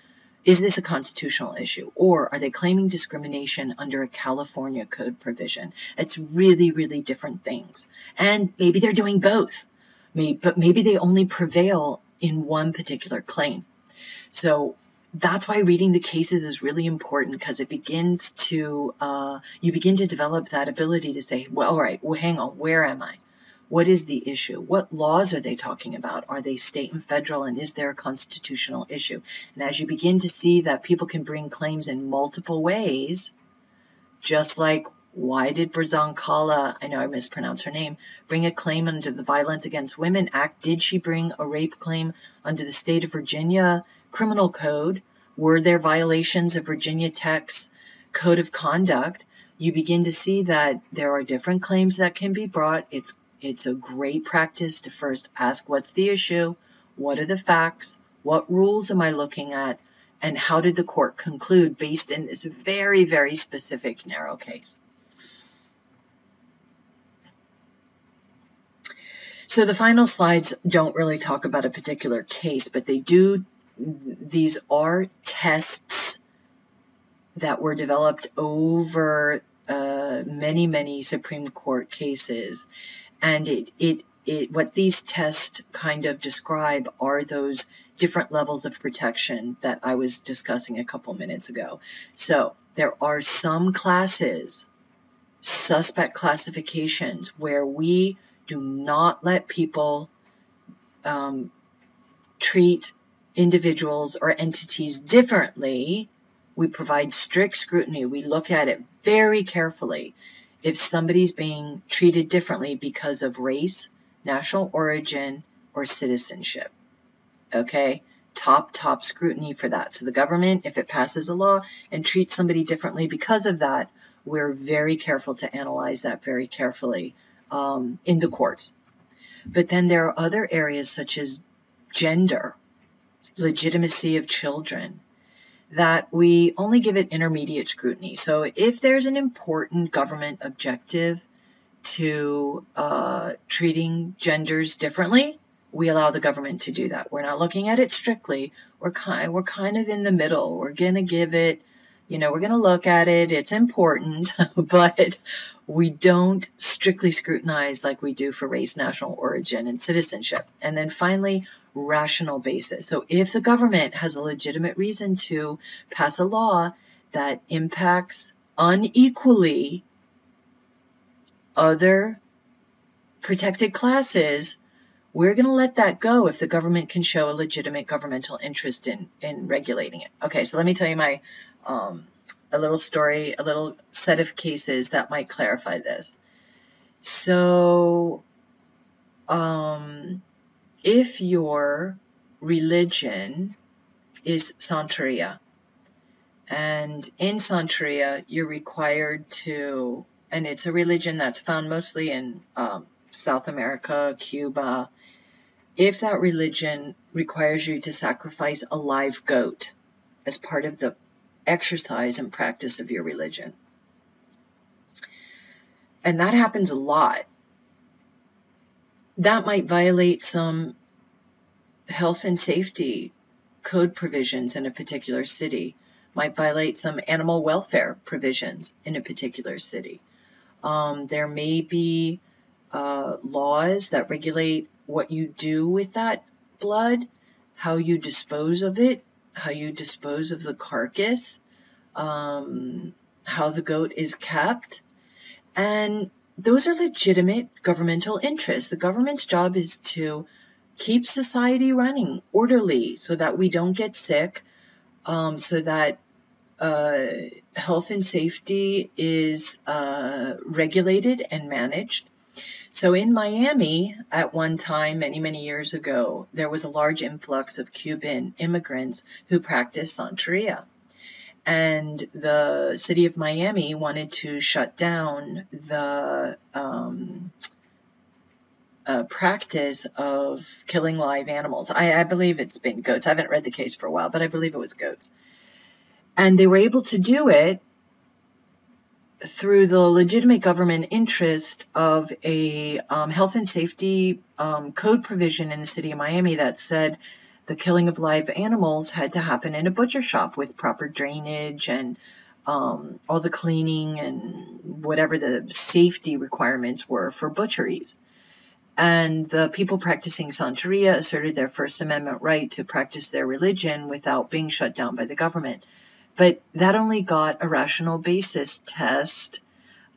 is this a constitutional issue or are they claiming discrimination under a California code provision? It's really, really different things. And maybe they're doing both. Maybe, but maybe they only prevail in one particular claim. So that's why reading the cases is really important because it begins to uh, you begin to develop that ability to say well all right well hang on where am i? What is the issue? What laws are they talking about? Are they state and federal and is there a constitutional issue? And as you begin to see that people can bring claims in multiple ways just like why did Brzonkala, I know I mispronounced her name, bring a claim under the Violence Against Women Act? Did she bring a rape claim under the state of Virginia criminal code, were there violations of Virginia Tech's code of conduct, you begin to see that there are different claims that can be brought. It's it's a great practice to first ask what's the issue, what are the facts, what rules am I looking at, and how did the court conclude based in this very, very specific narrow case. So the final slides don't really talk about a particular case, but they do these are tests that were developed over uh, many, many Supreme Court cases. And it, it, it, what these tests kind of describe are those different levels of protection that I was discussing a couple minutes ago. So there are some classes, suspect classifications, where we do not let people um, treat individuals or entities differently, we provide strict scrutiny. We look at it very carefully. If somebody's being treated differently because of race, national origin, or citizenship. Okay? Top, top scrutiny for that. So the government, if it passes a law and treats somebody differently because of that, we're very careful to analyze that very carefully um, in the court. But then there are other areas such as gender legitimacy of children. that we only give it intermediate scrutiny. So if there's an important government objective to uh, treating genders differently, we allow the government to do that. We're not looking at it strictly. We're kind, we're kind of in the middle. We're going to give it you know, we're going to look at it. It's important, but we don't strictly scrutinize like we do for race, national origin, and citizenship. And then finally, rational basis. So if the government has a legitimate reason to pass a law that impacts unequally other protected classes, we're going to let that go if the government can show a legitimate governmental interest in, in regulating it. Okay, so let me tell you my um, a little story, a little set of cases that might clarify this. So, um, if your religion is Santeria, and in Santeria, you're required to, and it's a religion that's found mostly in um, South America, Cuba. If that religion requires you to sacrifice a live goat as part of the exercise and practice of your religion. And that happens a lot. That might violate some health and safety code provisions in a particular city, might violate some animal welfare provisions in a particular city. Um, there may be uh, laws that regulate what you do with that blood, how you dispose of it, how you dispose of the carcass, um, how the goat is kept, and those are legitimate governmental interests. The government's job is to keep society running orderly so that we don't get sick, um, so that uh, health and safety is uh, regulated and managed. So in Miami, at one time, many, many years ago, there was a large influx of Cuban immigrants who practiced Santeria. And the city of Miami wanted to shut down the um, uh, practice of killing live animals. I, I believe it's been goats. I haven't read the case for a while, but I believe it was goats. And they were able to do it through the legitimate government interest of a um, health and safety um, code provision in the city of Miami that said the killing of live animals had to happen in a butcher shop with proper drainage and um, all the cleaning and whatever the safety requirements were for butcheries. And the people practicing Santeria asserted their First Amendment right to practice their religion without being shut down by the government. But that only got a rational basis test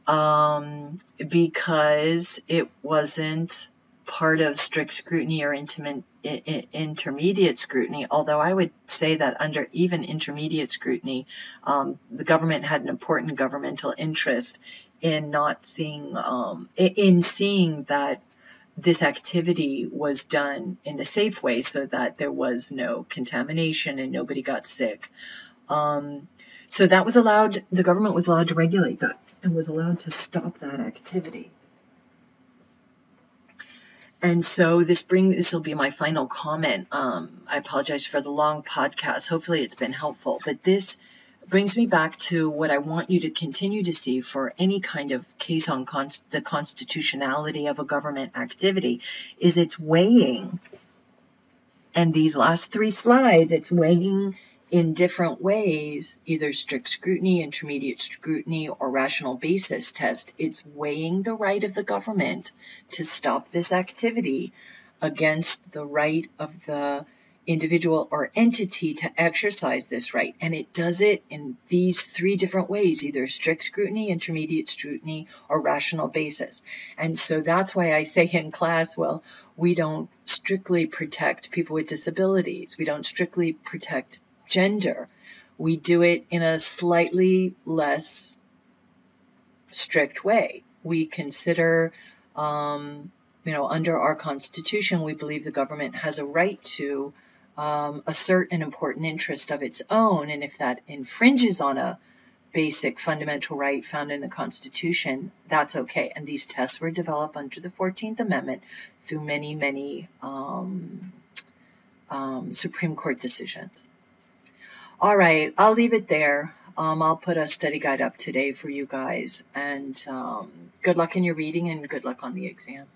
um, because it wasn't part of strict scrutiny or intimate, intermediate scrutiny, although I would say that under even intermediate scrutiny, um, the government had an important governmental interest in not seeing, um, in seeing that this activity was done in a safe way so that there was no contamination and nobody got sick. Um, so that was allowed, the government was allowed to regulate that and was allowed to stop that activity. And so this brings, this will be my final comment. Um, I apologize for the long podcast. Hopefully it's been helpful, but this brings me back to what I want you to continue to see for any kind of case on the constitutionality of a government activity is it's weighing. And these last three slides, it's weighing in different ways, either strict scrutiny, intermediate scrutiny, or rational basis test. It's weighing the right of the government to stop this activity against the right of the individual or entity to exercise this right. And it does it in these three different ways, either strict scrutiny, intermediate scrutiny, or rational basis. And so that's why I say in class, well, we don't strictly protect people with disabilities. We don't strictly protect gender. We do it in a slightly less strict way. We consider, um, you know, under our Constitution, we believe the government has a right to um, assert an important interest of its own, and if that infringes on a basic fundamental right found in the Constitution, that's okay. And these tests were developed under the 14th Amendment through many, many um, um, Supreme Court decisions. All right, I'll leave it there. Um, I'll put a study guide up today for you guys. And um, good luck in your reading and good luck on the exam.